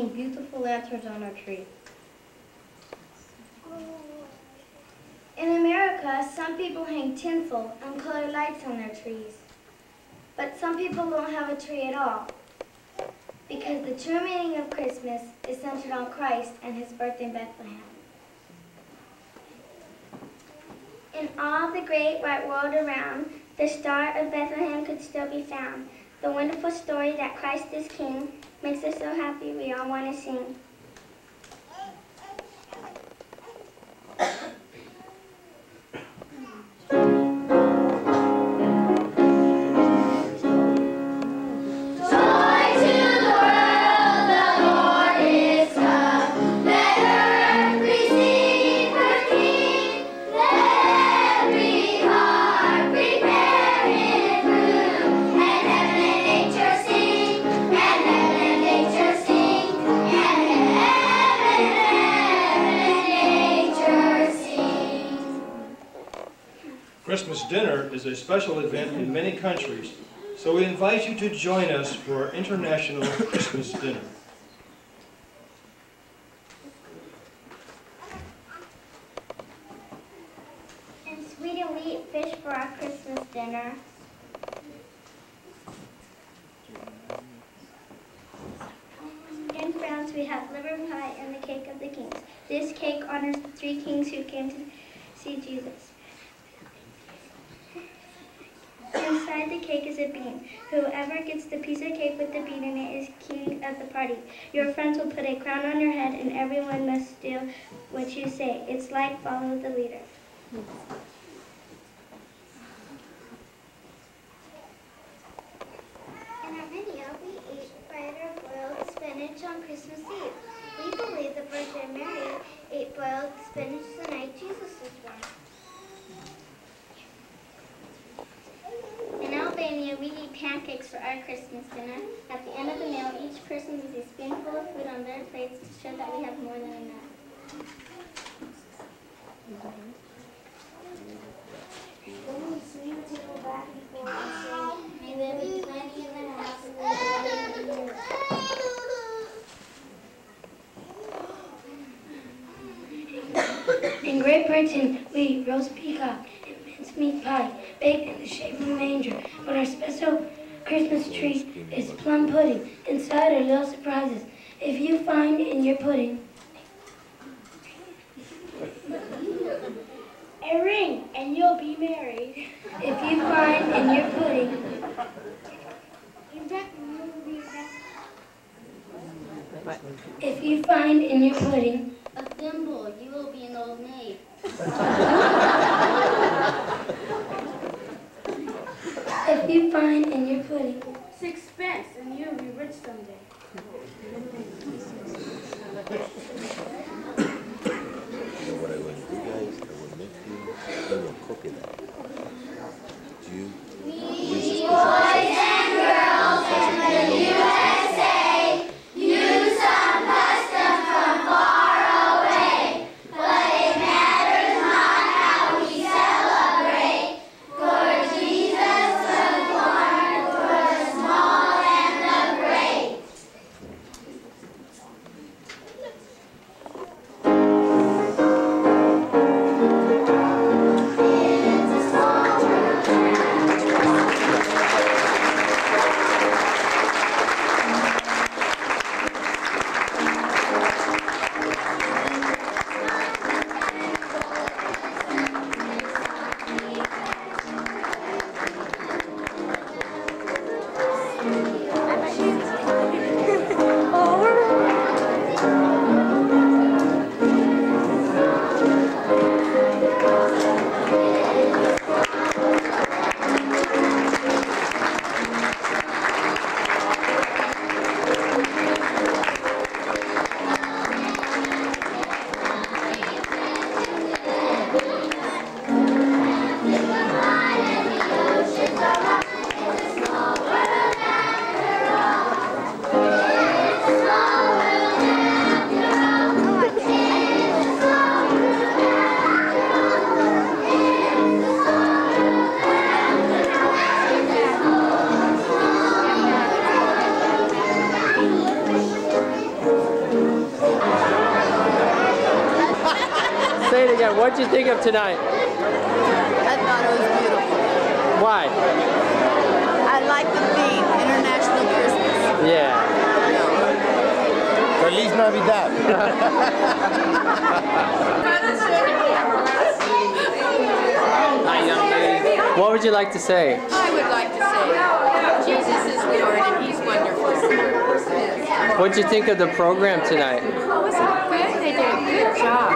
hanging beautiful lanterns on our tree. In America, some people hang tinsel and colored lights on their trees. But some people don't have a tree at all. Because the true meaning of Christmas is centered on Christ and his birth in Bethlehem. In all the great white world around, the star of Bethlehem could still be found. The wonderful story that Christ is King Makes us so happy we all want to sing. a special event in many countries, so we invite you to join us for our international Christmas dinner. It's like follow the leader. You think of tonight? I thought it was beautiful. Why? I like the theme, International Christmas. Yeah. Feliz Navidad. Hi, young lady. What would you like to say? I would like to say, Jesus is Lord and He's wonderful. What'd you think of the program tonight? Oh, was it good? They did a good job.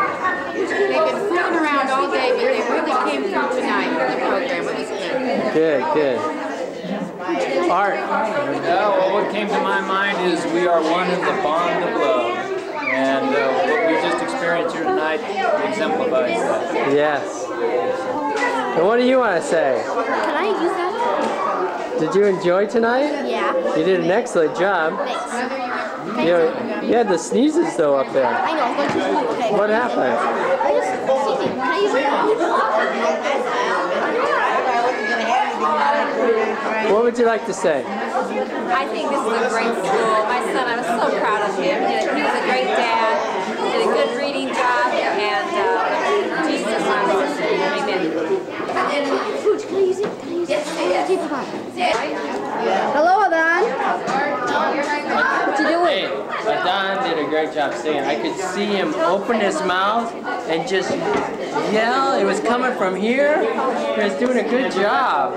They've been fooling around all day, but they really came through tonight with the program. It was good. Good, good. Art. Yeah, well, what came to my mind is we are one in the bond of love. And uh, what we just experienced here tonight exemplifies that. Yes. And what do you want to say? Can I use that? Did you enjoy tonight? Yeah. You did an excellent job. You, you had the sneezes though up there. I know, I'm going to sneeze. Okay. What happened? I just sneezing. Can I use it? What would you like to say? I think this is a great school. My son, I was so proud of him. He was a great dad. He did a good reading job, and uh, Jesus is my Lord. Amen. Pooch, can I use it? Can I use it? Yes. Keep. Hello, Adon. Doing? Hey, Adon did a great job singing. I could see him open his mouth and just yell. It was coming from here. He was doing a good job.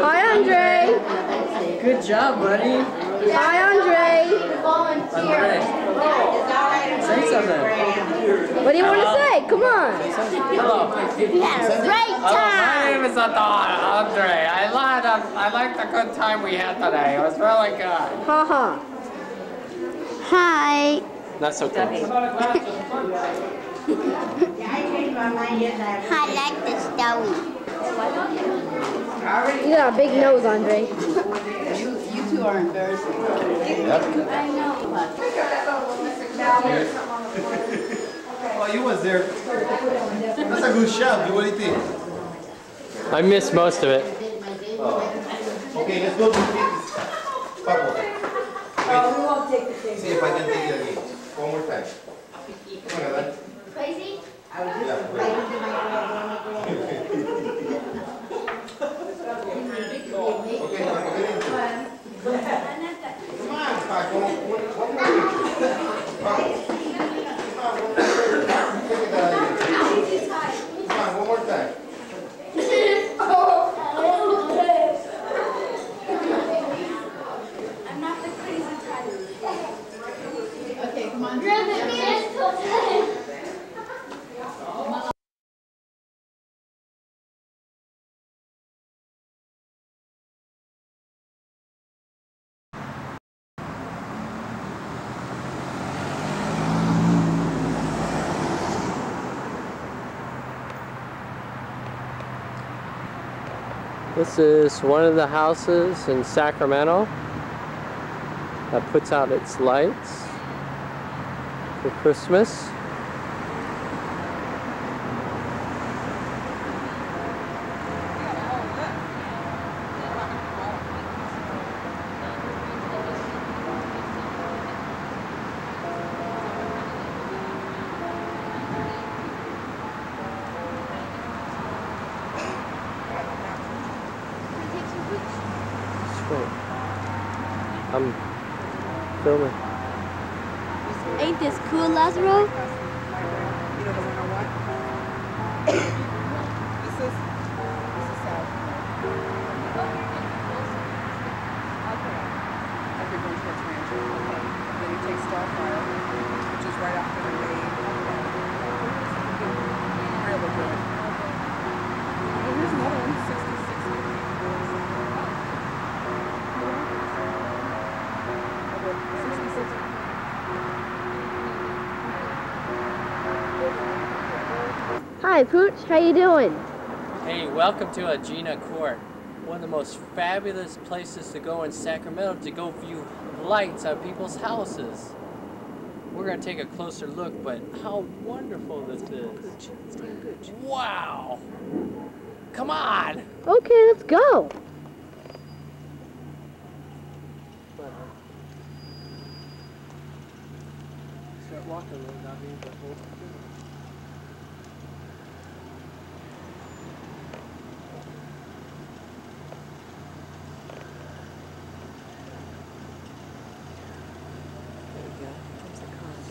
Hi, Andre. Good job, buddy. Hi, Andre. Andre, say something. What do you want to say? Come on. Hello. We had a great Hello, my name is Adon, Andre. I liked, I liked the good time we had today. It was really good. Ha ha. Hi. Not so close. I like the story. You got a big nose, Andre. You, you two are embarrassing. Oh, you was there. That's a good shot. What do you think? I missed most of it. Oh. Okay, let's go to this. Paco. Oh, we won't take the thing. See if I can take it again. One more time. Come on, Adan. Crazy? Okay, Paco, get into it. Come on, Paco. One more picture. Come on, one more picture. Take it out of here. Come on, one more time. I'm This is one of the houses in Sacramento that puts out its lights for Christmas. How you doing? Hey, welcome to Agena Court. One of the most fabulous places to go in Sacramento to go view lights on people's houses. We're going to take a closer look, but how wonderful this is. Wow! Come on! Okay, let's go.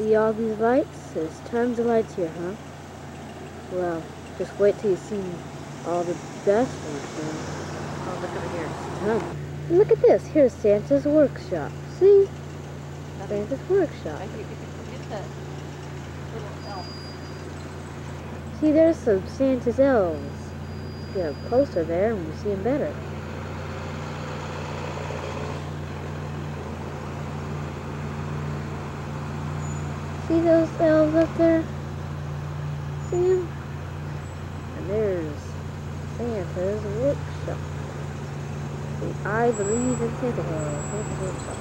See all these lights? There's tons of lights here, huh? Well, just wait till you see all the best ones, man. Oh, look over here. Ton. Look at this. Here's Santa's workshop. See? Santa's workshop. Right here, get the little elf. See, there's some Santa's elves. Get up closer there and we'll see them better. See those elves up there? See them? And there's Santa's workshop. See, I believe in Santa Claus. Santa's workshop.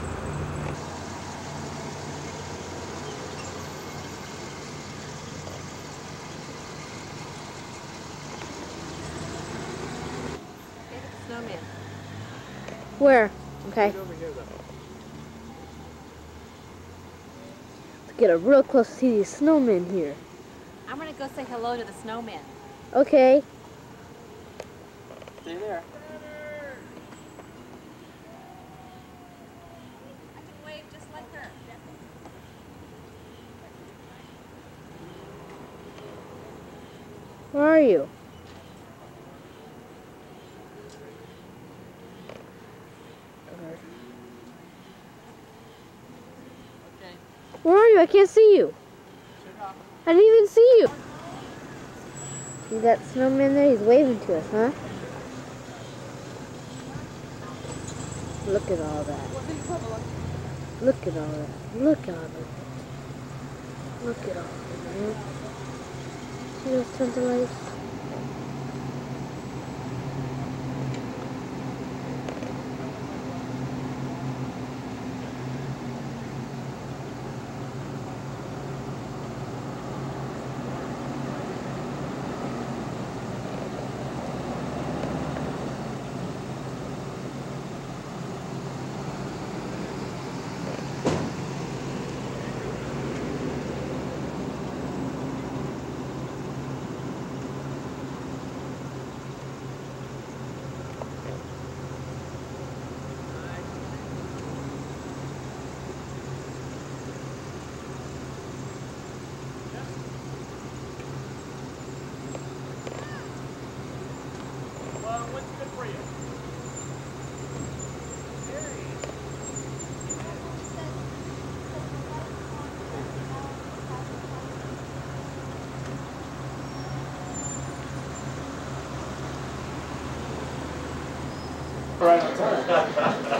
Snowman. Where? Okay. Let's get a real close to see these snowmen here. I'm gonna go say hello to the snowmen. Okay. Stay there. Wave just like her. Where are you? Where are you? I can't see you. I didn't even see you. See that snowman there? He's waving to us, huh? Look at all that. Look at all that. Look at all that. Look at all that. See those tons of lights?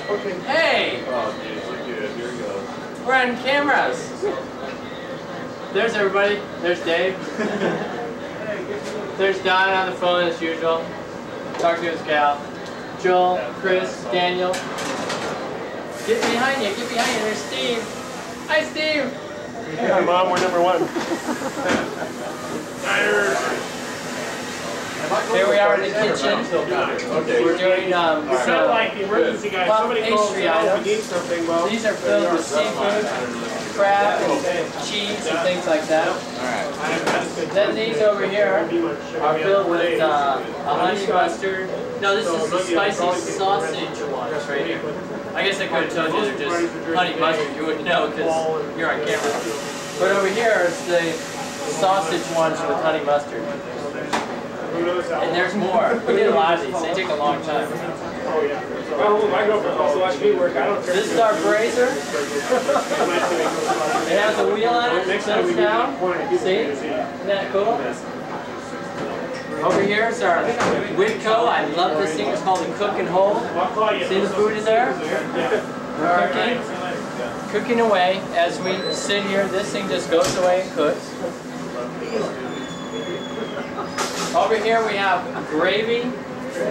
Hey! Oh, geez, look good. Here we go. We're on cameras. There's everybody. There's Dave. There's Don on the phone as usual. Talk to his gal. Joel, Chris, Daniel. Get behind you. Get behind you. There's Steve. Hi, Steve. Hey, Mom, we're number one. Here we are in the kitchen. Okay. We're doing um, It's not like the emergency guy, somebody calls pastry and says, items. we need something, well. These are filled with seafood, crab, and cheese and things like that. Then these over here are filled with uh, a honey mustard. No, this is the spicy sausage ones right here. I guess I could have told you they're just honey mustard. You wouldn't know because you're on camera. But over here is the sausage ones with honey mustard. And there's more. We did a lot of these. They take a long time. Oh, yeah. Well, my girlfriend also watch me work, I don't care. This is our brazier. It has a wheel on it, it sits down. See? Isn't that cool? Over here is our Widco. I love this thing. It's called the Cook and Hold. See the food in there? We're cooking, cooking away as we sit here. This thing just goes away and cooks. Over here we have gravy.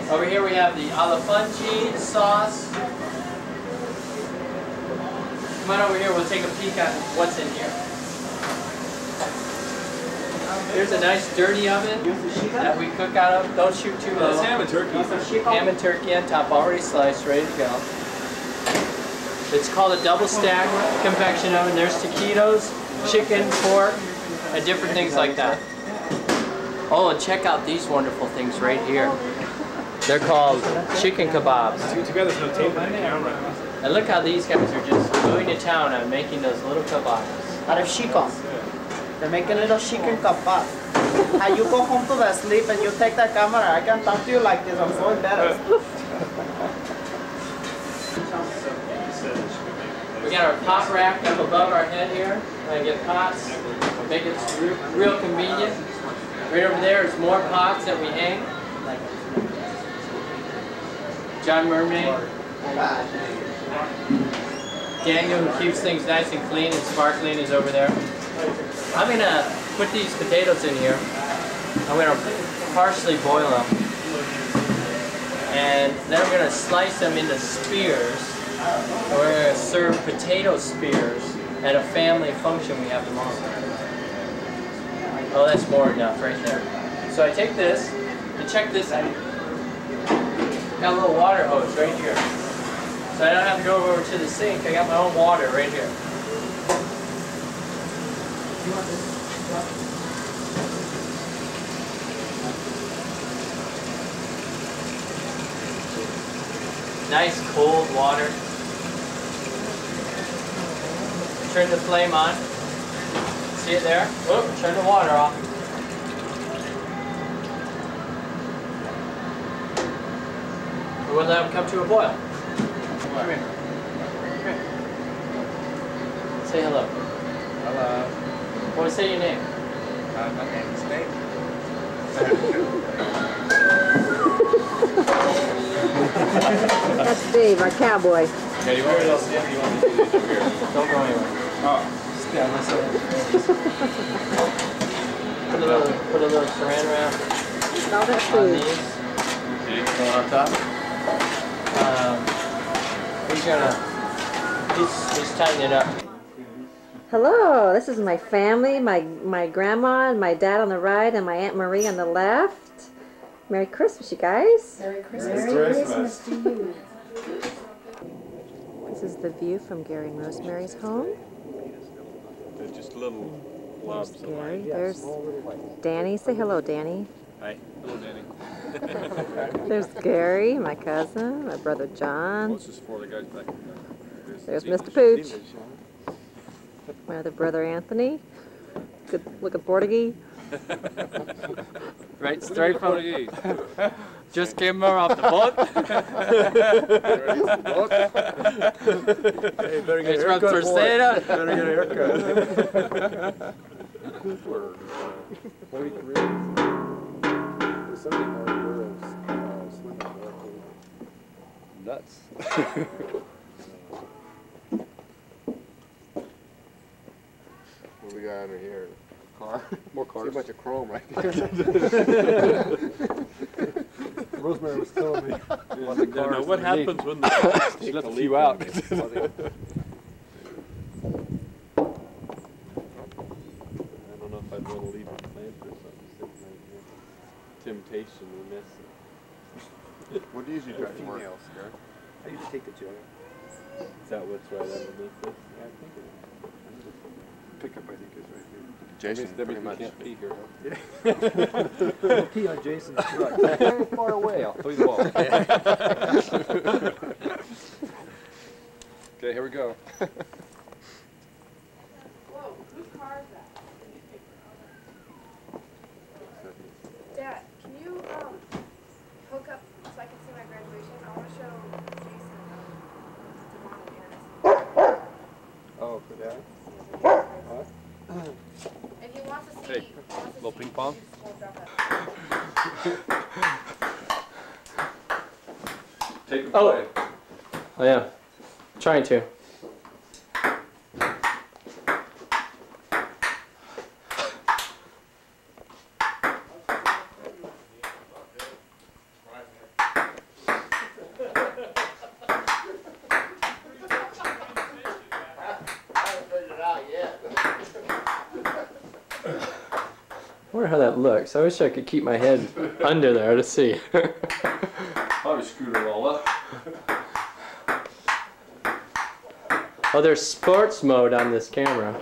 Over here we have the alafunchi sauce. Come on over here, we'll take a peek at what's in here. Here's a nice dirty oven that we cook out of. Don't shoot too low. That's ham and turkey. Ham and turkey on top, already sliced, ready to go. It's called a double stack convection oven. There's taquitos, chicken, pork, and different things like that. Oh, and check out these wonderful things right here. They're called chicken kebabs. Too bad there's no tape on the camera. And look how these guys are just going to town on making those little kebabs. Out of chicken. They're making little chicken kebab. and you go home to the sleep and you take that camera. I can talk to you like this. I'm so embarrassed. We got our pot rack up above our head here. I get pots, make it real convenient. Right over there is more pots that we hang. John Mermaid. Daniel, who keeps things nice and clean and sparkling, is over there. I'm gonna put these potatoes in here. I'm gonna partially boil them. And then I'm gonna slice them into spears. And we're gonna serve potato spears at a family function we have tomorrow. Oh, that's more enough right there. So I take this, and check this out. Got a little water hose right here. So I don't have to go over to the sink, I got my own water right here. Nice cold water. Turn the flame on. See it there? Oh, turn the water off. We'll let them come to a boil. Come here. Come here. Say hello. Hello. Want to say your name? Uh, my name is Dave. That's Dave, our cowboy. Yeah, you want else you want to do this over here? Don't go anywhere. Oh. Stay on this side. Put a little, put a little saran wrap All that on food. these. Go on top. Um, he's gonna, he's, he's tying it up. Hello, this is my family, my, my grandma and my dad on the right and my Aunt Marie on the left. Merry Christmas, you guys. Merry Christmas. Merry Christmas to you. This is the view from Gary and Rosemary's home. They're just little There's blobs of Gary. There's Danny. Say hello, Danny. Hi. Hello, Danny. There's Gary, my cousin, my brother John. What's this for? The guys back There's Mr. Pooch. My other brother Anthony. Good looking Portuguese. Right straight from Just came off the boat. Hey, better get It's from haircut. Terceira. Better get a haircut. For uh, 43. There's so many more girls uh, swimming there. Nuts. What we got under here? Car. More cars. See a bunch of chrome right Rosemary was telling me. Yeah, now what happens when the She left a few out. I don't know if I'd want to leave a plant or something sitting right here. Temptation to miss it. What do you usually try to work? Females, Gary? I used to take the joy. Is that what's right underneath this? Yeah, I think it is. Pickup, I think, is right here. Jason, That pretty means we much. can't pee here. Yeah. Pee on Jason's truck. Very far away, I'll throw you the ball. Okay, here we go. Whoa, whose car is that? Dad, can you um hook up so I can see my graduation? I want to show Jason um, Devon and Oh, for that? What? And he wants to see. Hey, he little ping pong? Take Oh. Oh yeah. Trying to. I wish I could keep my head under there to see. Probably screwed it all up. Oh, there's sports mode on this camera.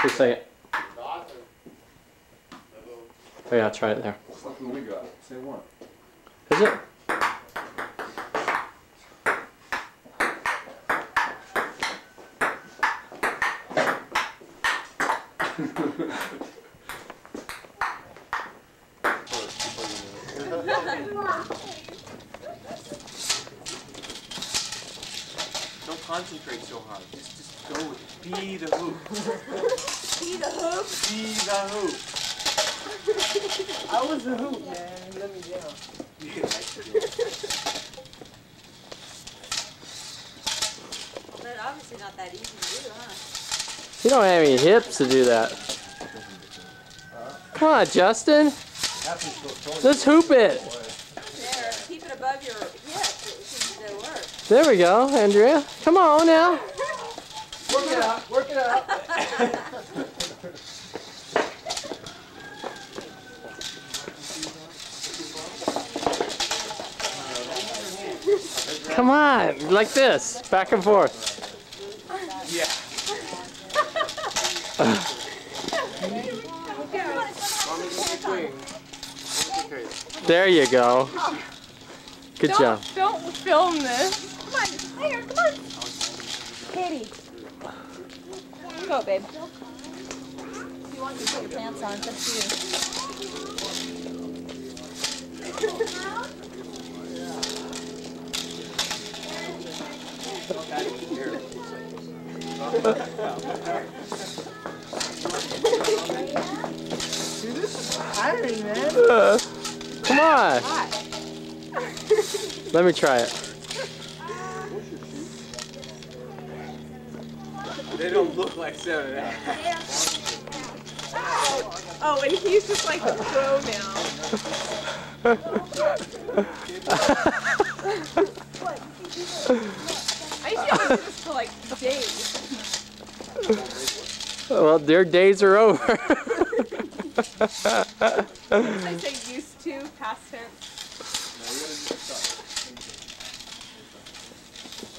Just say it. Oh yeah, I'll try it there. Is it? Don't have any hips to do that. Come on, Justin. Let's hoop it. There, keep it above your hips. It seems to work. There we go, Andrea. Come on now. Work it out. Work it out. Come on, like this, back and forth. Yeah. There you go. Good don't, job. Don't film this. Come on, here, come on. Katie. Go, babe. If you want to put your pants on, it's up to you. Let me try it. They don't look like seven and a half. Oh, and he's just like the pro now. I used to do this for like days. Well, their days are over. I say used to, past tense. Or- Well, I couldn't go to the theater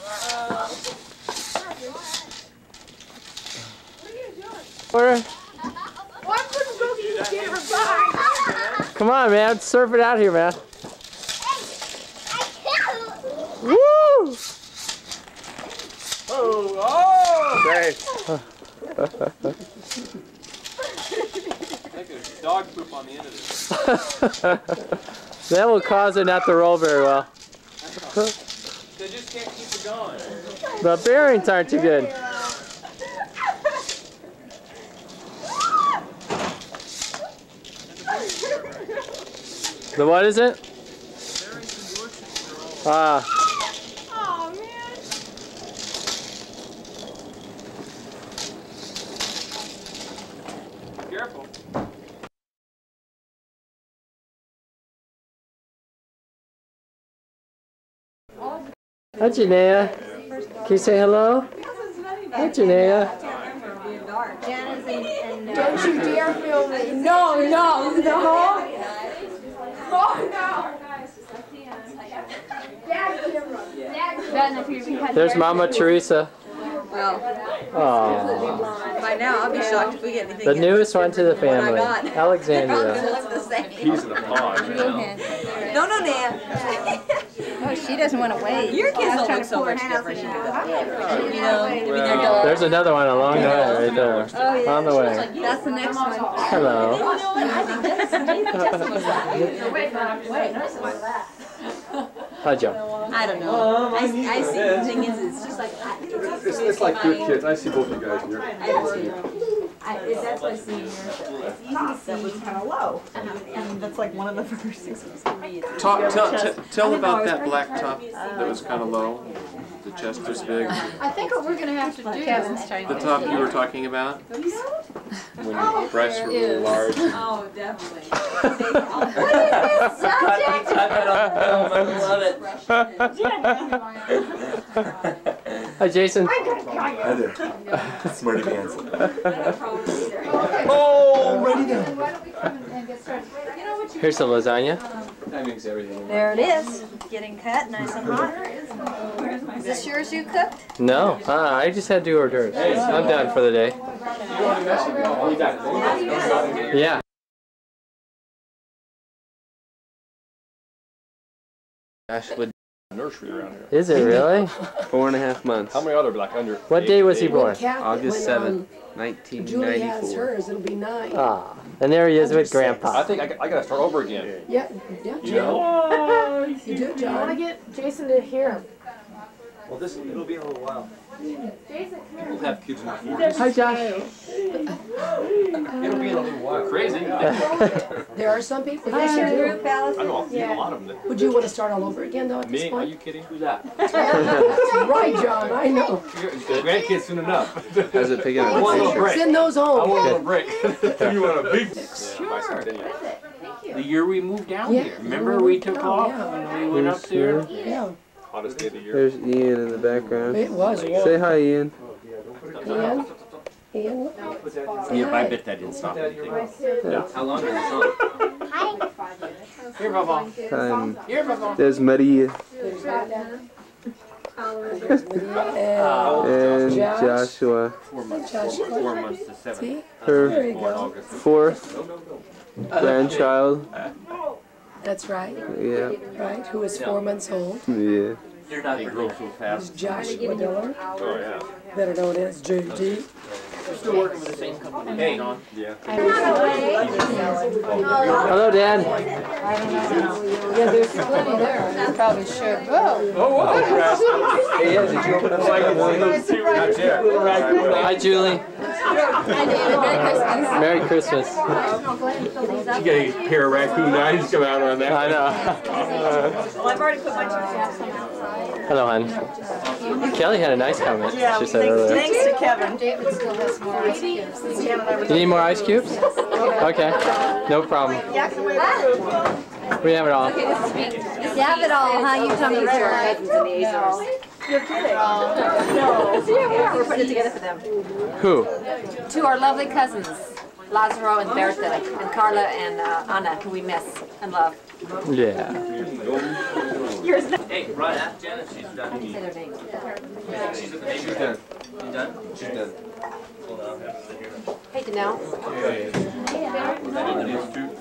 bye. come on, man. Surf it out here, man. Woo! Oh, oh! Great. Dog poop on the end of this. that will cause it not to roll very well. They just can't keep it going. The bearings aren't too good. The what is it? Ah, hi Janaea. Can you say hello? Hi Janaea. Janice and, and Don't you dare film me. No, no, no. Oh no. Then if you had There's Mama Teresa. Well, Aww. by now I'll be shocked if we get anything. The newest one to the family, got. They're Alexandria. gonna the same. In the pod. No, no, Nan. Oh, she doesn't want to wait. Your kids don't look so much different. You know, I mean, they're dull. There's another one along the way, right there. Oh, yeah. On the way. That's the next one. Hello. You? I think Justin, maybe Justin was like, Hi, Joe. I don't know. I, I see, the thing is, it's just like, I, it's It's, it's like good kids. I see both of you guys here. I do too. I, it- that's what I see in yours. It's easy to see. That was kind of low. And that's like one of the first things for me. It's Talk, easier tell, to tell, tell I don't know, I about that black top that was kind of low. The chest was big. I think what we're gonna have to do. Kevin's trying The top you were talking about when your breasts were really large. Oh, definitely. what is this subject? I love it. Hi, Jason. Hi there. Smarty pants. Oh, ready to. Why don't we come and get started? You know what you Here's the lasagna. Uh, That makes everything. There it is, getting cut, nice and hot. Is this yours you cooked? No, uh, I just had two hors d'oeuvres. I'm done for the day. Yeah. Ashwood nursery around here. Is it really? Four and a half months. How many other like under? What eight- day was he eight? born? August when, seventh, nineteen Julie has hers, it'll be nine. Ah, and there he is with Grandpa. I think I, got- I gotta start over again. Yeah, yeah, You John. know? You do, I want to get Jason to hear him. Well, this, it'll be in a little while. Jason, come We'll have kids in the forties. Hi, Josh. It'll be in a little while. Crazy. There are some people Hi. that Your do. group, Allison? I know, a lot of them that- Would you want to start all over again though at this Me? Are you kidding? Who's that? Right, John, I know. Grandkids soon enough. How's it picking up? I want a little break. Send those home. I want a little break. You want a big? Sure. The year we moved down Yeah. here. Remember we took Oh, off yeah. and we went up there? Yeah. Hottest day of the year. There's Ian in the background. It was warm. Say hi, Ian. Ian? Ian? Yep, I bet that didn't stop anything. Yeah. How long is it on? Here, Bubba. Um, Here, Bubba. there's Maria There's and Josh. Joshua. Four months. Joshua. Four months to seven. Her There you go. fourth grandchild. That's right. Yeah. Right, who is four months old. Yeah. You're not, they grow so Is fast. Joshua Diller, Oh, yeah. better known as JD. We're still working with the same company. Hey. Yeah. Hello, Dad. Yeah, there's plenty there. You probably should. Whoa. Oh, wow. Hey, yeah, did you open up like one of those two? Not yet. Hi, Julie. Hi, David. Merry Christmas. Merry Christmas. You got a pair of raccoon eyes come out on that. I know. Well, I've already put my two caps on outside. Hello, hon. Kelly had a nice comment. she said earlier. Thanks to Kevin. David still has more ice cubes. Since he haven't You need more ice cubes? Okay, no problem. Yak away the food. We have it all. You have it all, huh? You tell me your cousins and the Azores. You're kidding. No. We're putting it together for them. Who? To our lovely cousins, Lazaro and Bertha, and Carla and uh, Anna, who we miss and love. Yeah. Yours. Hey, Rod, ask Janet, she's done. Say their names. She's at the neighbor's. done. You done? She's done. Hold on, I'll have to sit here. Hey, Danelle.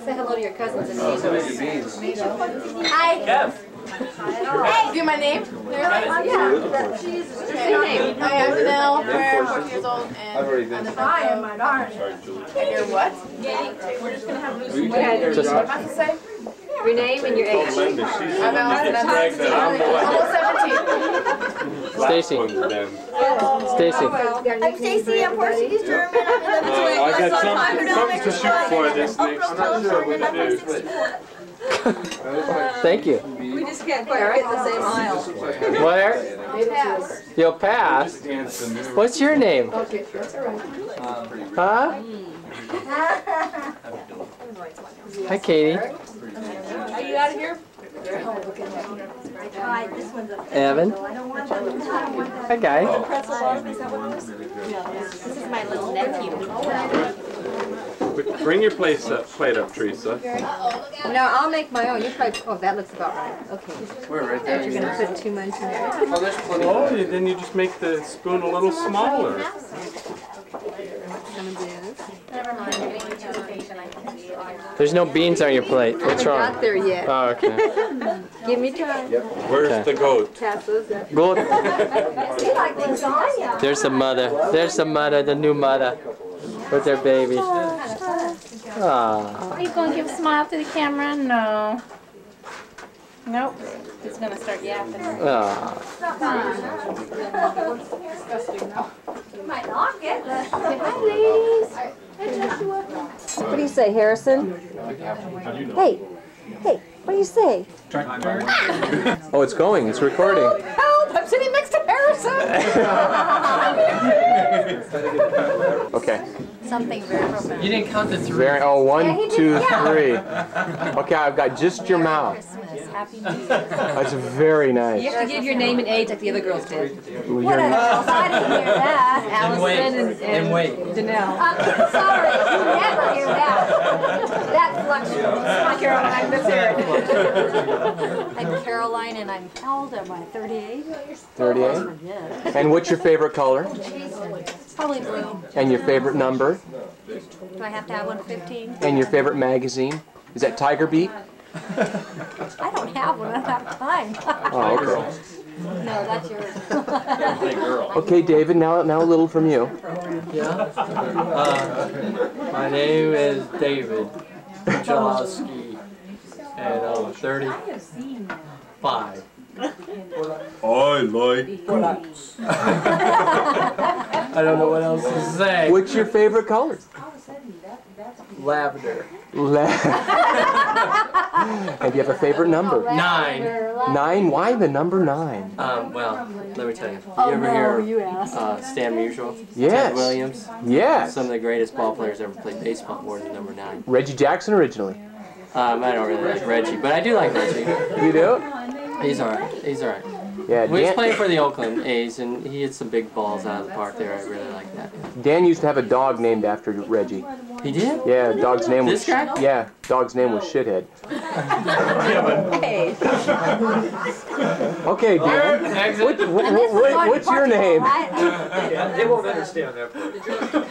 Say hello to your cousins and the Oh, Azores. beans. Hi. Kev. Hey, do my name? Yeah. Say your name. Hi, I'm Danelle. I'm four years old and I've already been. I am my darn. Sorry, Julie. And you're what? We're just gonna have loose. Will you take care of Just- What Josh? am I to say? Your name and your age. Linda, she's the I'm Allison. I'm pregnant. I'm the one almost 17. Stacy. Last. Stacy. I'm Stacy. I'm Portuguese German. I'm Uh, I got something, something to shoot for this next. I'm not sure what to. Thank you. We just can't quite fit in the same aisle. Where? Pass. You'll pass. What's your name? Okay, that's all right. Huh? Hmm. Hi, Katie. Are you out of here? Evan. Hi, guy. This is my little nephew. Bring your place up, plate up, Teresa. No, I'll make my own. You probably, oh, that looks about right. Okay. We're right Thought you were gonna put too much in there. Oh, there's plenty. Oh, then you just make the spoon a little smaller. Some of this. Never mind. I'm getting too impatient. I can see. There's no beans on your plate. What's wrong? Not there yet. Oh, okay. Give me time. Yep. Where's the goat? Pass those up. Good. See, like lasagna. There's the mother. There's the mother, the new mother, with their baby. Ah. Are you going to give a smile to the camera? No. Nope. He's going to start yapping. Ah. You might knock it. Say hi, ladies. Hey, Joshua. What do you say, Harrison? Hey, hey, what do you say? Oh, it's going. It's recording. Help! I'm sitting next to Harrison. Okay. Something very profound. You didn't count the three. Very. Oh, Yeah, he one, did, two, yeah. three. Okay, I've got just your mouth. Christmas. Happy New Year. That's very nice. You have to give your name and age like the other girls did. You're- Whatever. I didn't hear that. And wait. Allison and, And wait. Danelle. I'm sorry. You never hear that. That fluctuates. Hi, Caroline. That's her. I'm Caroline, and I'm how old am I? 38. 38. And what's your favorite color? Probably blue. And your favorite number? Do I have to have one 15? And your favorite magazine? Is that Tiger Beat? I don't have one. I don't have time. Oh, okay. No, that's yours. Okay, David. Now, now a little from you. Yeah. Uh, my name is David Jalowski, and I'm 35. I like goats. I don't know what else to say. What's your favorite color? Lavender. La- and do you have a favorite number? Nine. Nine. Why the number nine? Um, well, let me tell you. You Oh, ever hear you uh, Stan Musial? Yes. Ted Williams? Yes. Some of the greatest ball players ever played baseball wore the number nine. Reggie Jackson originally. Um, I don't really like Reggie, but I do like Reggie. You do? He's alright. He's alright. Yeah. We was playing for the Oakland A's, and he hit some big balls out of the park there. I really like that. Dan used to have a dog named after Reggie. He did? Yeah. Dog's name was. This guy? Yeah. Dog's name was Shithead. Hey. Okay, Dan. Exit. What, what, what, what's your name? They won't understand that part.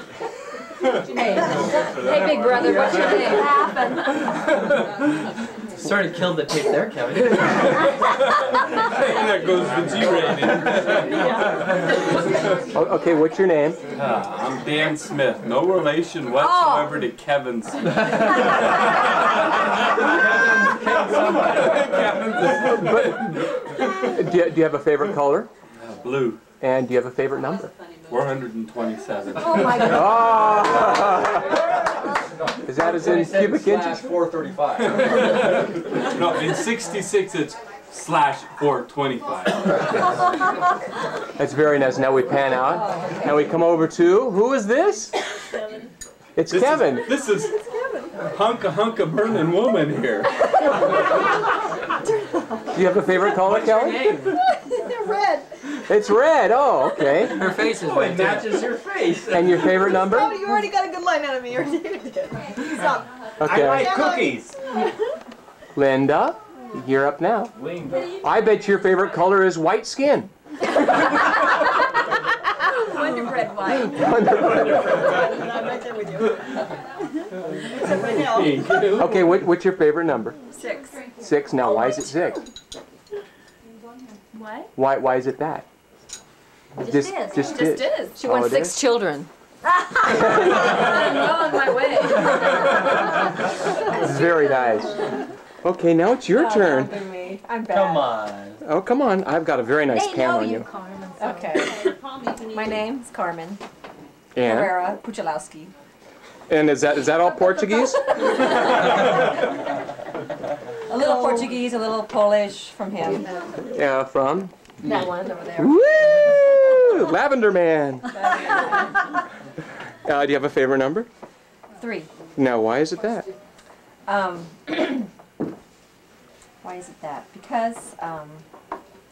Hey, hey, big brother, what's your name? Happened. Sort of killed the tape there, Kevin. there goes the G rating. Oh, okay, what's your name? Uh, I'm Dan Smith. No relation whatsoever to Kevin Smith. But do you, do you have a favorite color? Blue. And do you have a favorite number? 427. Oh my God. Oh! Is that as in cubic inches? 435. no, in 66 it's slash 425. That's very nice. Now we pan out and we come over to who is this? It's This Kevin. Is, this is hunka hunka burning woman here. Do you have a favorite color, Kelly? They're red. It's red. Oh, okay. Her face is oh, It red. too. matches your face. And your favorite number? Oh, you already got a good line out of me. Or David did. Stop. I Okay. like cookies. Linda, you're up now. Linda. I bet your favorite color is white skin. Wonder Bread White. I'm right there with you. Except right now. Okay, what, what's your favorite number? Six. Six. Now, why is it six? What? Why, why is it that? Just Just, is. just, Just is. is. She Oh, wants it six is? children. I'm well on my way. Very nice. Okay, now it's your turn. I'm bad. Come on. Oh, come on. I've got a very nice They pan know on you, you. Carmen. Okay. My name's Carmen And, Herrera Pucilowski. and is that is that all Portuguese? A little Portuguese, a little Polish from him. Yeah, from? That one over there. Woo! Lavender Man. Uh, do you have a favorite number? Three. Now, why is it that? Um, why is it that? Because um,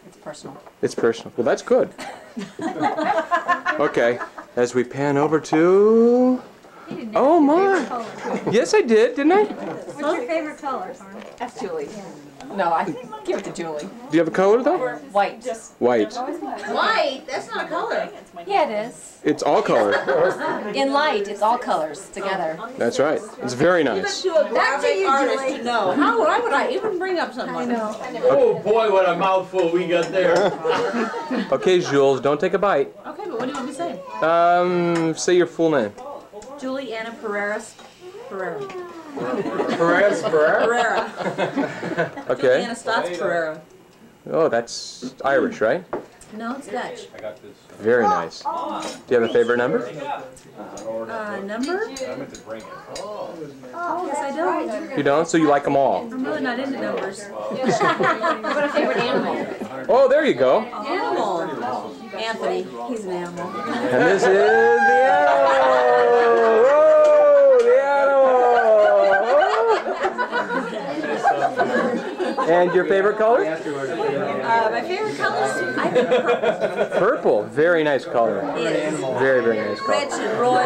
it's personal. It's personal. Well, that's good. Okay, as we pan over to. Oh my! Yes, I did, didn't I? What's your favorite color, Carmen? That's Julie. No, I give it to Julie. Do you have a color though? White. White. White? That's not a color. Yeah, it is. It's all color. In light, it's all colors together. That's right. It's very nice. To a graphic artist to know. How would I would I even bring up something? like that? Oh boy, what a mouthful we got there. Okay, Jules, don't take a bite. Okay, but what do you want me to say? Um, say your full name. Julie Anna Pereira's Pereira. Perez Pereira. Pereira. Okay. Anna Stotts Pereira. Oh, that's Irish, right? No, it's Dutch. I got this. Very nice. Do you have a favorite number? Uh, number? Oh, yes, I don't. You don't, so you like them all. I'm really not into numbers. What a favorite animal? Oh, there you go. Animal. Anthony, he's an animal. And this is the animal. Whoa, the animal. And your favorite color? Uh, my favorite colors, I think purple. Purple. Very nice color. Yes. Very, very nice Rich color. and royal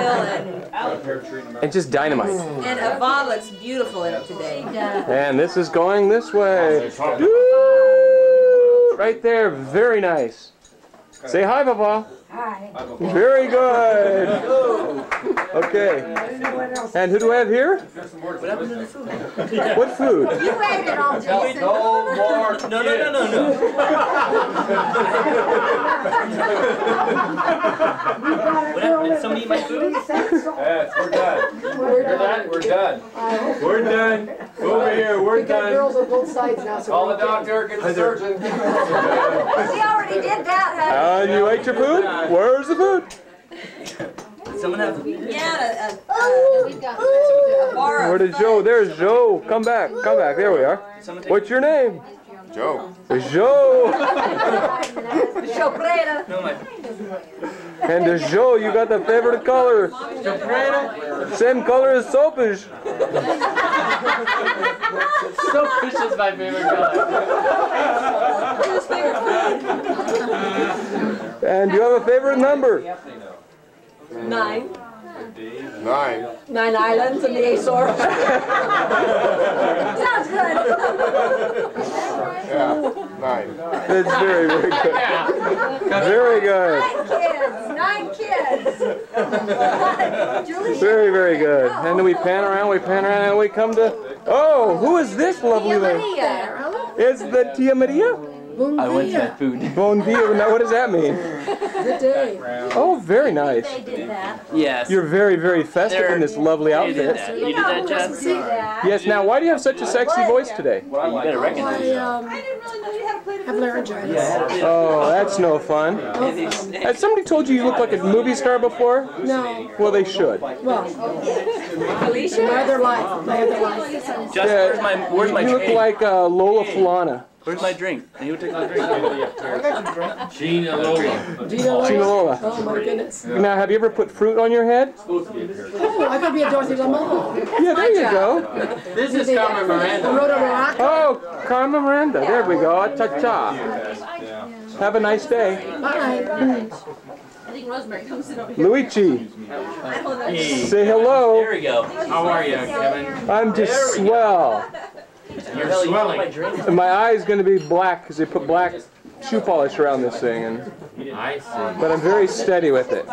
and, And just dynamite. and Yvonne looks beautiful in it today. And this is going this way. Woo! Right there. Very nice. Say hi, Papa. Hi. Very good. Okay. And who do I have here? What happened to the food? You ate it all, Jason. No more. No, no, no, no, no. What happened? Did somebody eat my food? Yes, we're done. We're done. We're done. We're done. Over here, we're We got done. girls on both sides now, so. Call the doctor, get the surgeon. We did that, And uh, you ate your food? Where's the food? Someone have the Yeah, a, a, a bar Where did Joe? There's Joe. Come back. Come back. There we are. What's your name? Joe. Joe. Chocolate. No. And uh, Joe, you got the favorite color. Same color as soapish. soapish is my favorite color. And you have a favorite number. Nine. Nine. Nine islands in the Azores. Sounds good. Yeah, nine. That's very, very good. Very good. Nine kids. Nine kids. Very, very good. And then we pan around, we pan around, and we come to. Oh, who is this lovely lady? It's the Tia Maria? I went to that food. Bon dia. Now, what does that mean? Good day. Oh, very nice. They did that. Yes. You're very, very festive in this lovely You did outfit. that. You did that, Jess? See that. Yes. Now, why do you have such a sexy voice today? You better recognize I um, have laryngitis. Oh, that's no fun. Has somebody told you you look like a movie star before? No. Well, they should. Well, Alicia, my other life. My other life. Just where's my where's my You look like uh, Lola Falana. Where's my drink? Can you take my drink? Gina Lola. Gina Lola. Oh my goodness. Now, have you ever put fruit on your head? Oh, I could be a Dorothy Lamour. Yeah, there you go. This is Carmen Miranda. Rhoda Rock. Oh, Carmen Miranda. There we go. Cha cha. Have a nice day. Bye. I think Rosemary comes in over here. Luigi, Hey. say hello. There we go. How are you, Kevin? I'm just swell. You're Hell, you want swelling. my drink? And my eye's going to be black because they put black shoe polish around this thing. And, I see. but I'm very steady with it.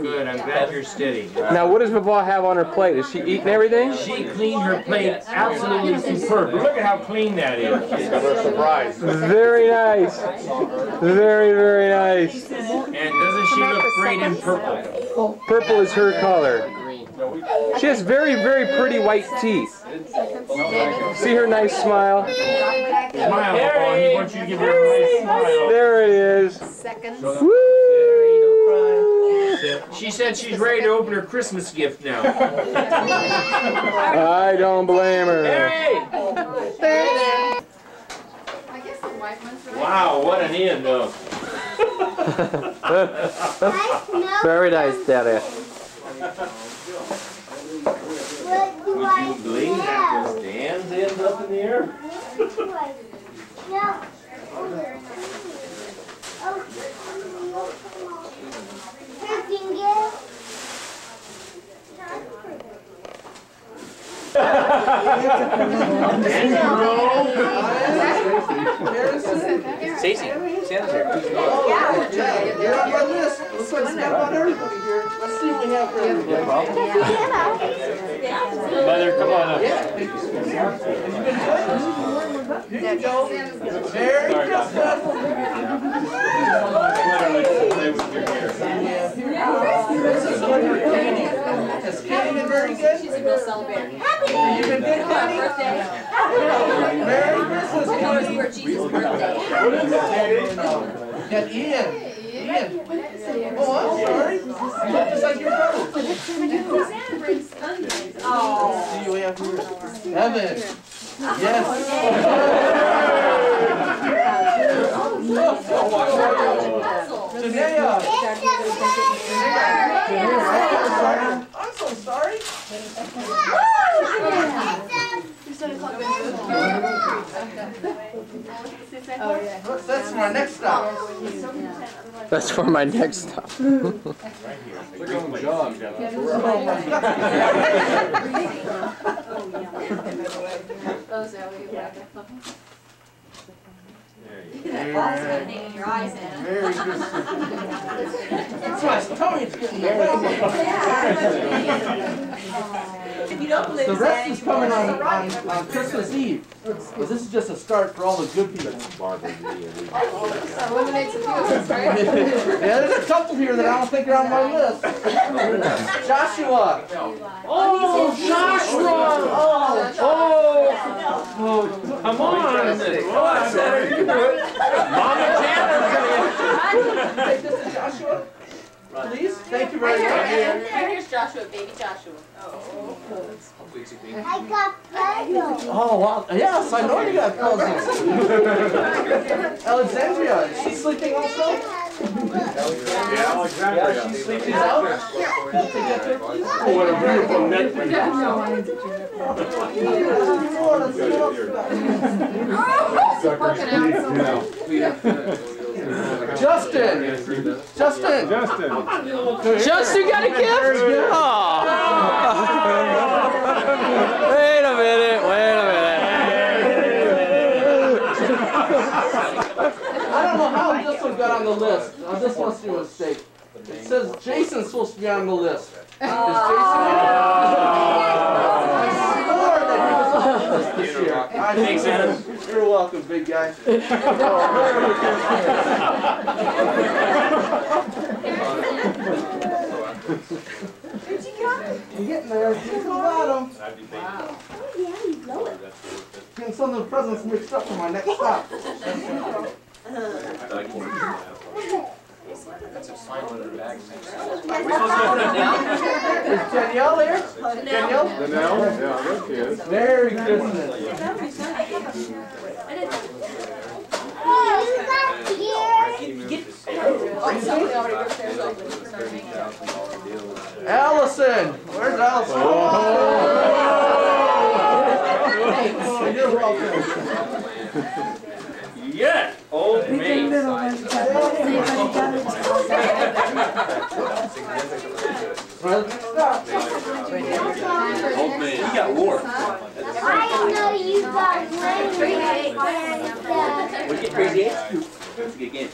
Good, I'm glad you're steady. Now, what does Vava have on her plate? Is she eating everything? She cleaned her plate absolutely superb. Look at how clean that is. She's got a surprise. Very nice. Very, very nice. And doesn't she look great in purple? Purple is her color. She has very, very pretty white teeth. See her nice smile? Smile, Paul. He wants you to give her a nice smile. There it is. Seconds. Woo! She said she's ready to open her Christmas gift now. I don't blame her. Wow, what an end though. Very nice, Daddy. Would you believe that this Dan's end up in the air? Stacy, Santa's here. You're on my list. Looks like it's everybody here. Let's see what we have for everybody. Mother, come on up. Here you go. Merry Christmas. Has Katie been very good? She's a real celebrator. You've been good, Katie? Merry Christmas, Katie. For Jesus' birthday. What is it, Katie? Got Ian. Ian. Oh, I'm sorry. Just like your brother. Oh. See you have here. Evan. Yes. Janaea. I'm so sorry. That's my next stop. That's for my next stop. That's gonna hang in your eyes then. Very good. That's my stomach's getting If you don't The rest is coming on, on, on Christmas Eve. But this is just a start for all the good people. Eliminate some feelings, right? Yeah, there's a couple here that I don't think are on my list. Joshua. Oh, oh Joshua. Oh, oh. Oh, come on. Mama Take this to Joshua. Please, thank you very much. Here's Joshua, baby Joshua. I got puzzles. Oh, wow. Yes, I know you got puzzles. Alexandria, is she sleeping also? Yeah, Alexandria. Yeah, she's sleeping out? Can you take that there, please? Oh, what a beautiful net we Justin! Justin! Justin! Justin got a gift? Aw. Wait a minute, wait a minute. I don't know how this one got on the list. Uh, This must be a mistake. It says Jason's supposed to be on the list. Is Jason? I swore that he was on the list this year. I- Thanks, Adam. You're welcome, big guy. You're getting there. You're to the bottom. Getting some of the presents mixed up for my next stop. Is Danielle there? Danielle? Danelle? Yeah, there she is. Merry Christmas. Allison! Where's Allison? Oh, you're welcome. Yeah, old me. Old man, he got warm. I know you got one. We get crazy. Again.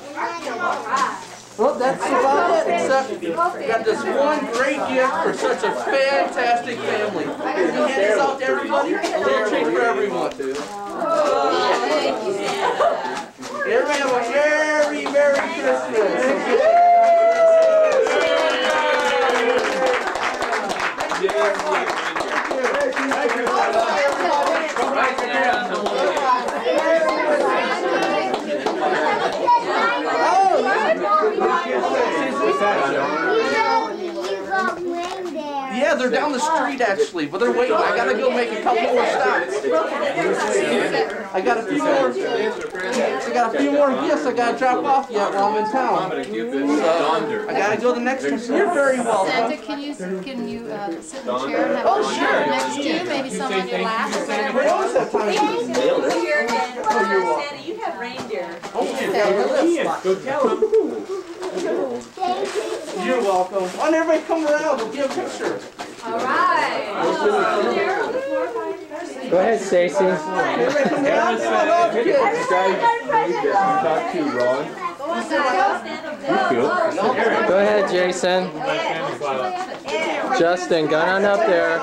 Well, that's about it, except we got this one great gift for such a fantastic family. Can you hand this out to everybody? A little treat for everyone. Everybody have a very Merry Christmas. Yeah, they're down the street actually, but they're waiting. I gotta go make a couple more stops. I got a few more. I got a few more gifts I gotta drop off yet while I'm in town. So, I gotta go to the next one. You're very welcome. Santa, can you, can you uh, sit in the chair and have Oh, a sure. chair next to you, maybe some on your lap or whatever? We always have time. Here again, Oh, you're welcome. Santa, you have reindeer. You're welcome. Why don't everybody come around? We'll get a picture. All right. Go ahead, Stacy. Talk to Ron. Go ahead, Jason. Justin, go on up there.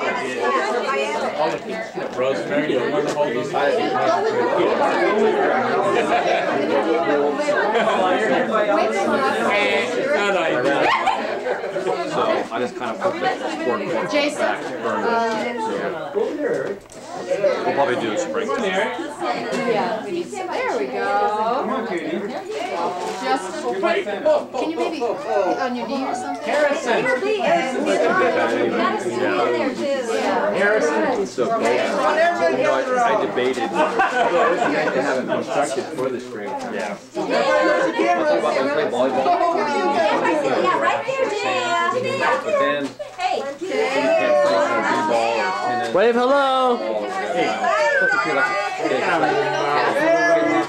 So I just kind of put Jason, back to burn uh, it. So we'll probably do a spring. Yeah, we need some, there we go. Just, can you maybe on your knee or something? Harrison. Harrison. So, you know, I, I debated. It would nice to have it constructed for the spring. Yeah. Play volleyball. Yeah, right there, Dan. But then Hey. you can't play some blue ball or tennis. Wave hello.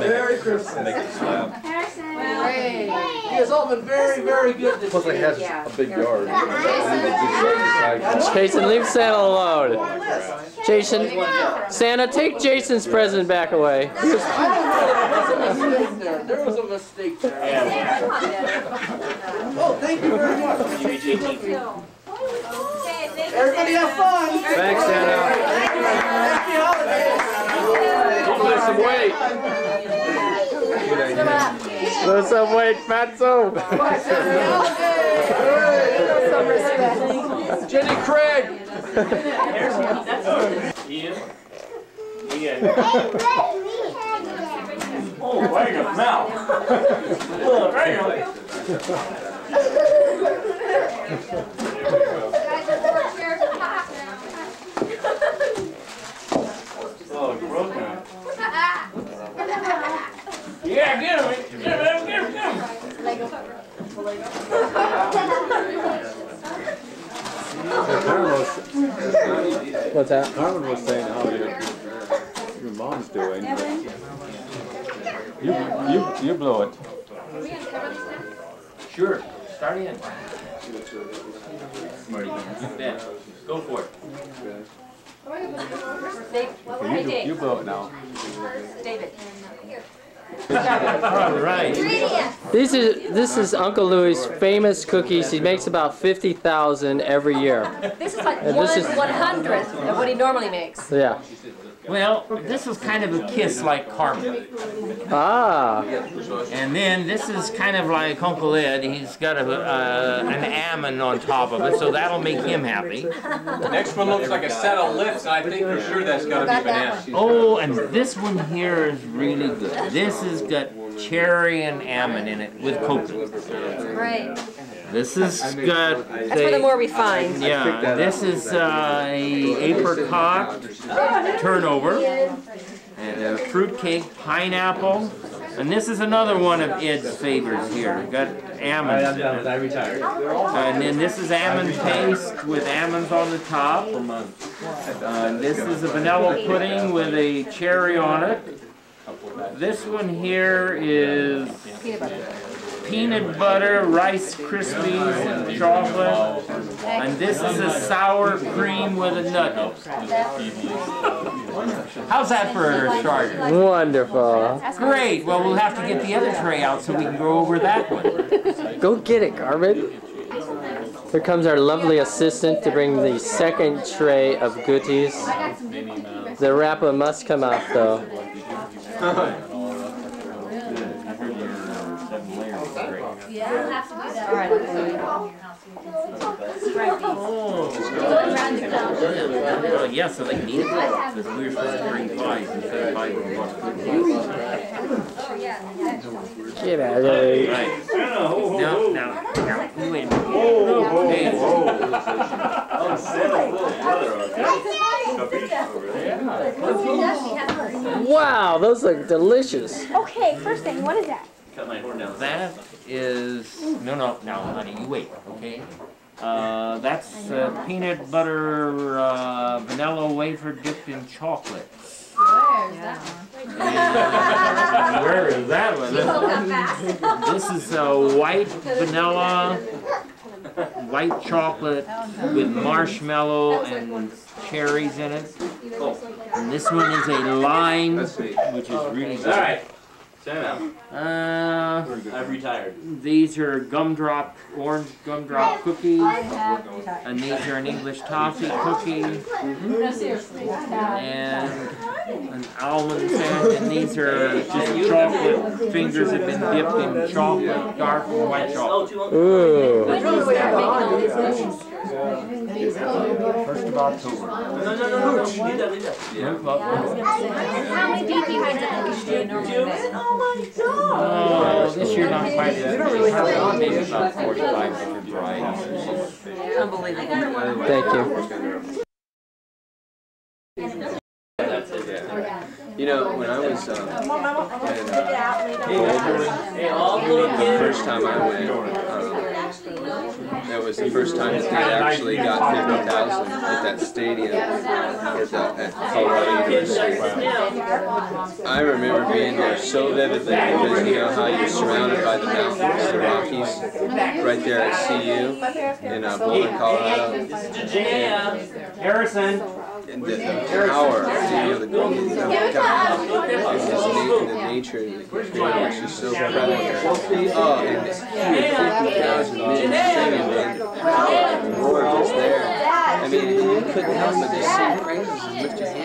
Merry Christmas. Make it slab. Great. You guys all been very, very good this Plus it year. has a big yard. And then it just decide- Jason, leave Santa alone. Jason, Santa, take Jason's present back away. There was a mistake there. Oh, thank you very much. Everybody have fun. Thanks, Santa. Happy holidays. Don't lose some weight. Lose some weight, fatso. Jenny Craig. Ian? Ian. Oh, hang on now. Oh, hang on. Oh, broken. Yeah, get him. Get him, get him, get him. What's that? Carmen was saying how your, your mom's doing. You, you, you blow it. Sure, start in. Marty. Go for it. Okay, you, do- you blow it now. David. All right. This is this is Uncle Louie's famous cookies. He makes about fifty thousand every year. This is like And one this is- one hundredth of what he normally makes. Yeah. Well, this is kind of a kiss like Carmen. Ah. And then this is kind of like Uncle Ed. He's got a, uh, an almond on top of it, so that'll make him happy. Next one looks like a set of lips, and I think for sure that's gotta be banana. Oh, and this one here is really good. This has got cherry and almond in it with coconut. Right. This has got That's for the more refined. Yeah, this is uh, a apricot turnover and a fruitcake pineapple. And this is another one of Ed's favorites here. Got almonds. in it. I retired. And then this is almond paste with almonds on the top. Uh, this is a vanilla pudding with a cherry on it. This one here is peanut butter, Rice Krispies, and chocolate. And this is a sour cream with a nut. How's that for a starter? Wonderful. Great. Well, we'll have to get the other tray out so we can go over that one. Go get it, Carmen. Here comes our lovely assistant to bring the second tray of goodies. The wrapper must come off, though. Oh, yeah, so they need it. Because we were supposed to bring pies instead of pies. we brought cookies. Get out of there. Right. Now, now, now, wait a minute. Hey, Wow, those look delicious. Okay, first thing, what is that? Cut my horn down. That is, no, no, no, honey, you wait, okay? Uh, that's uh, peanut butter, uh, vanilla wafer dipped in chocolate. Where's that one? Where is that one? This is uh, white vanilla, white chocolate with marshmallow and cherries in it. And this one is a lime, which is really good. All right. Santa. Uh, I've retired. these are gumdrop, orange gumdrop cookies. And these are an English toffee cookie. No, seriously. And an almond sandwich. And these are just chocolate fingers that have been dipped in chocolate, dark or white chocolate. Ooh. First of October. No, no, no, no. Leave that, leave that. Yeah, well, How many deep behind the cookies do you normally make? Oh, this year not quite as many. Maybe about forty-five different varieties. Unbelievable. Thank you. You know, when I was, um, in Boulder, the first time I went, um, that was the first time that they actually got fifty thousand at that stadium at, the, at Colorado University. I remember being there so vividly because you know how you're surrounded by the mountains, the Rockies, right there at CU in uh, Boulder, Colorado. Harrison. And the, the power. To be able to go and look out and just na- the nature that? he created is so prevalent. Oh, and fifty thousand men. Singing, the power, the there. I mean, you couldn't help but just sing praises and lift your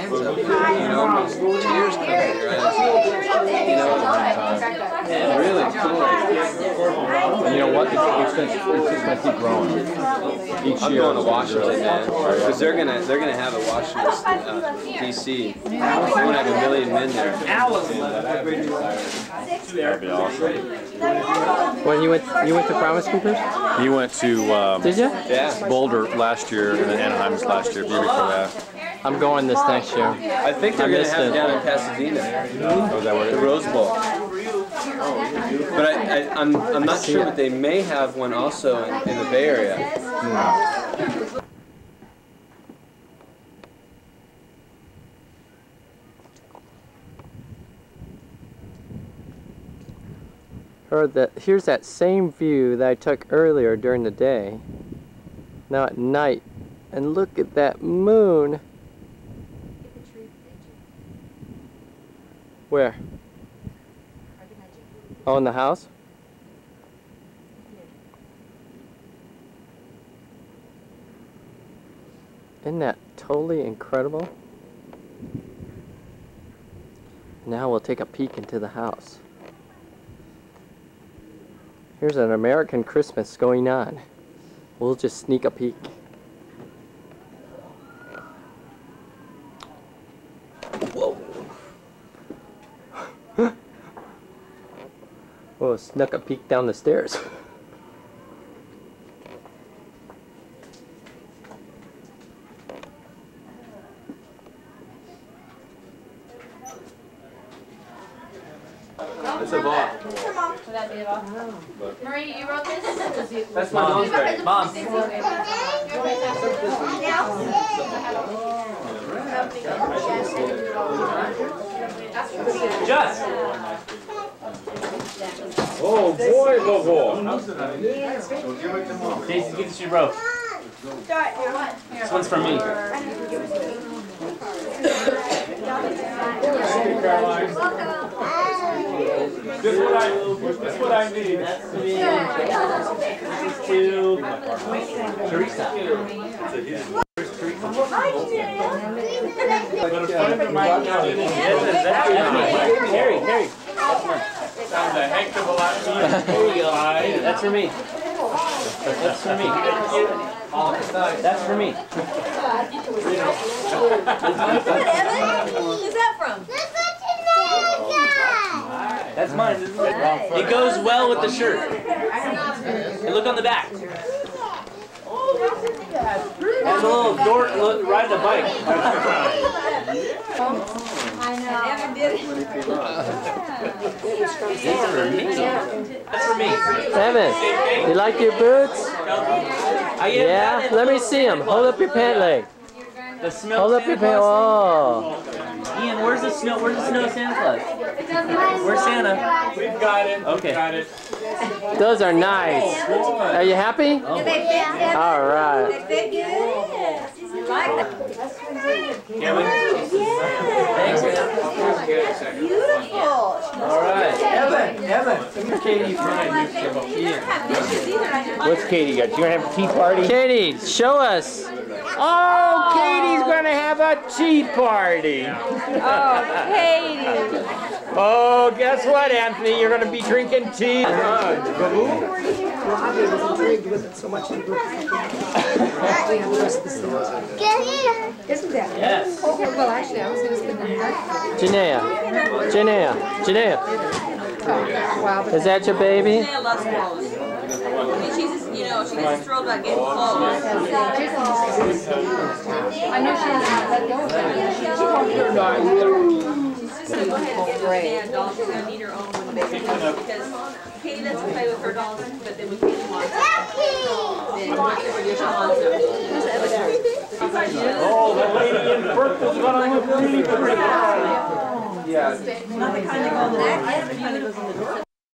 hands up. You know, almost tears come to. You know, really cool. And you know what? It's, it's, gonna, it's just gonna keep growing. Each I'm year. going to it's Washington, man, because they're gonna they're gonna have a Washington uh, D.C. They're gonna have a million men there. That'd be awesome. When you went, you went to Promise Keepers? You went to um, Did ya? Yeah. Boulder last year and then Anaheim last year. Year before that. I'm going this next year. I think they're gonna have it. down in Pasadena, Oh, that the? Rose Bowl. But I, I, I'm I'm not sure, but they may have one also in, in the Bay Area. Hmm. Or that here's that same view that I took earlier during the day. Now at night, and look at that moon. Where? Oh, in the house? Isn't that totally incredible? Now we'll take a peek into the house. Here's an American Christmas going on. We'll just sneak a peek. Snuck a peek down the stairs. It's a ball. Would that be about? Marie, you wrote this? That's my mom's grade. Mom. Just. Oh, boy, oh, boy. Jason, give this to your bro. This one's for me. This is what I, this is what I need. That's to me. This is to Teresa. Harry, Harry. Sounds a heck of a lot There you go. That's for me. That's for me. That's for me. Who's that from? That's mine. It goes well with the shirt. And look on the back. There's a little dork look, riding a bike. I know. Evan did it. That's for me. Evan, you like your boots? Yeah? Let me see them. Hold up your pant leg. The smell Hold of up your Santa pant. Claus. Oh. Ian, where's the snow? Where's the snow Santa Claus? Where's Santa? We've got it. Okay. Got it. Those are nice. Oh, are you happy? Did they fit Evan? All right. They fit good. You like them? Yeah, Thanks. Beautiful. All right. Evan, Evan, Katie, What's Katie got? You gonna have a tea party? Katie, show us. Oh, oh Katie's oh. gonna have a tea party. Oh, Katie. Oh, guess what, Anthony? You're gonna be drinking tea. Isn't that? Yes. Well, actually, I was going to spend the night. Janaea. Janaea. Janaea. Wow. Is that your baby? Janaea loves clothes. I mean, she's just, you know, she gets thrilled about getting clothes. I know she doesn't let go of that. She won't get her She's just going to go ahead and get a doll. She's going to need her own one because Katie lets her play with her dolls, but then when Katie wants them, then she wants them. Who's the other Oh, the lady in purple's gonna look really pretty. Yeah. Not the kind that goes in the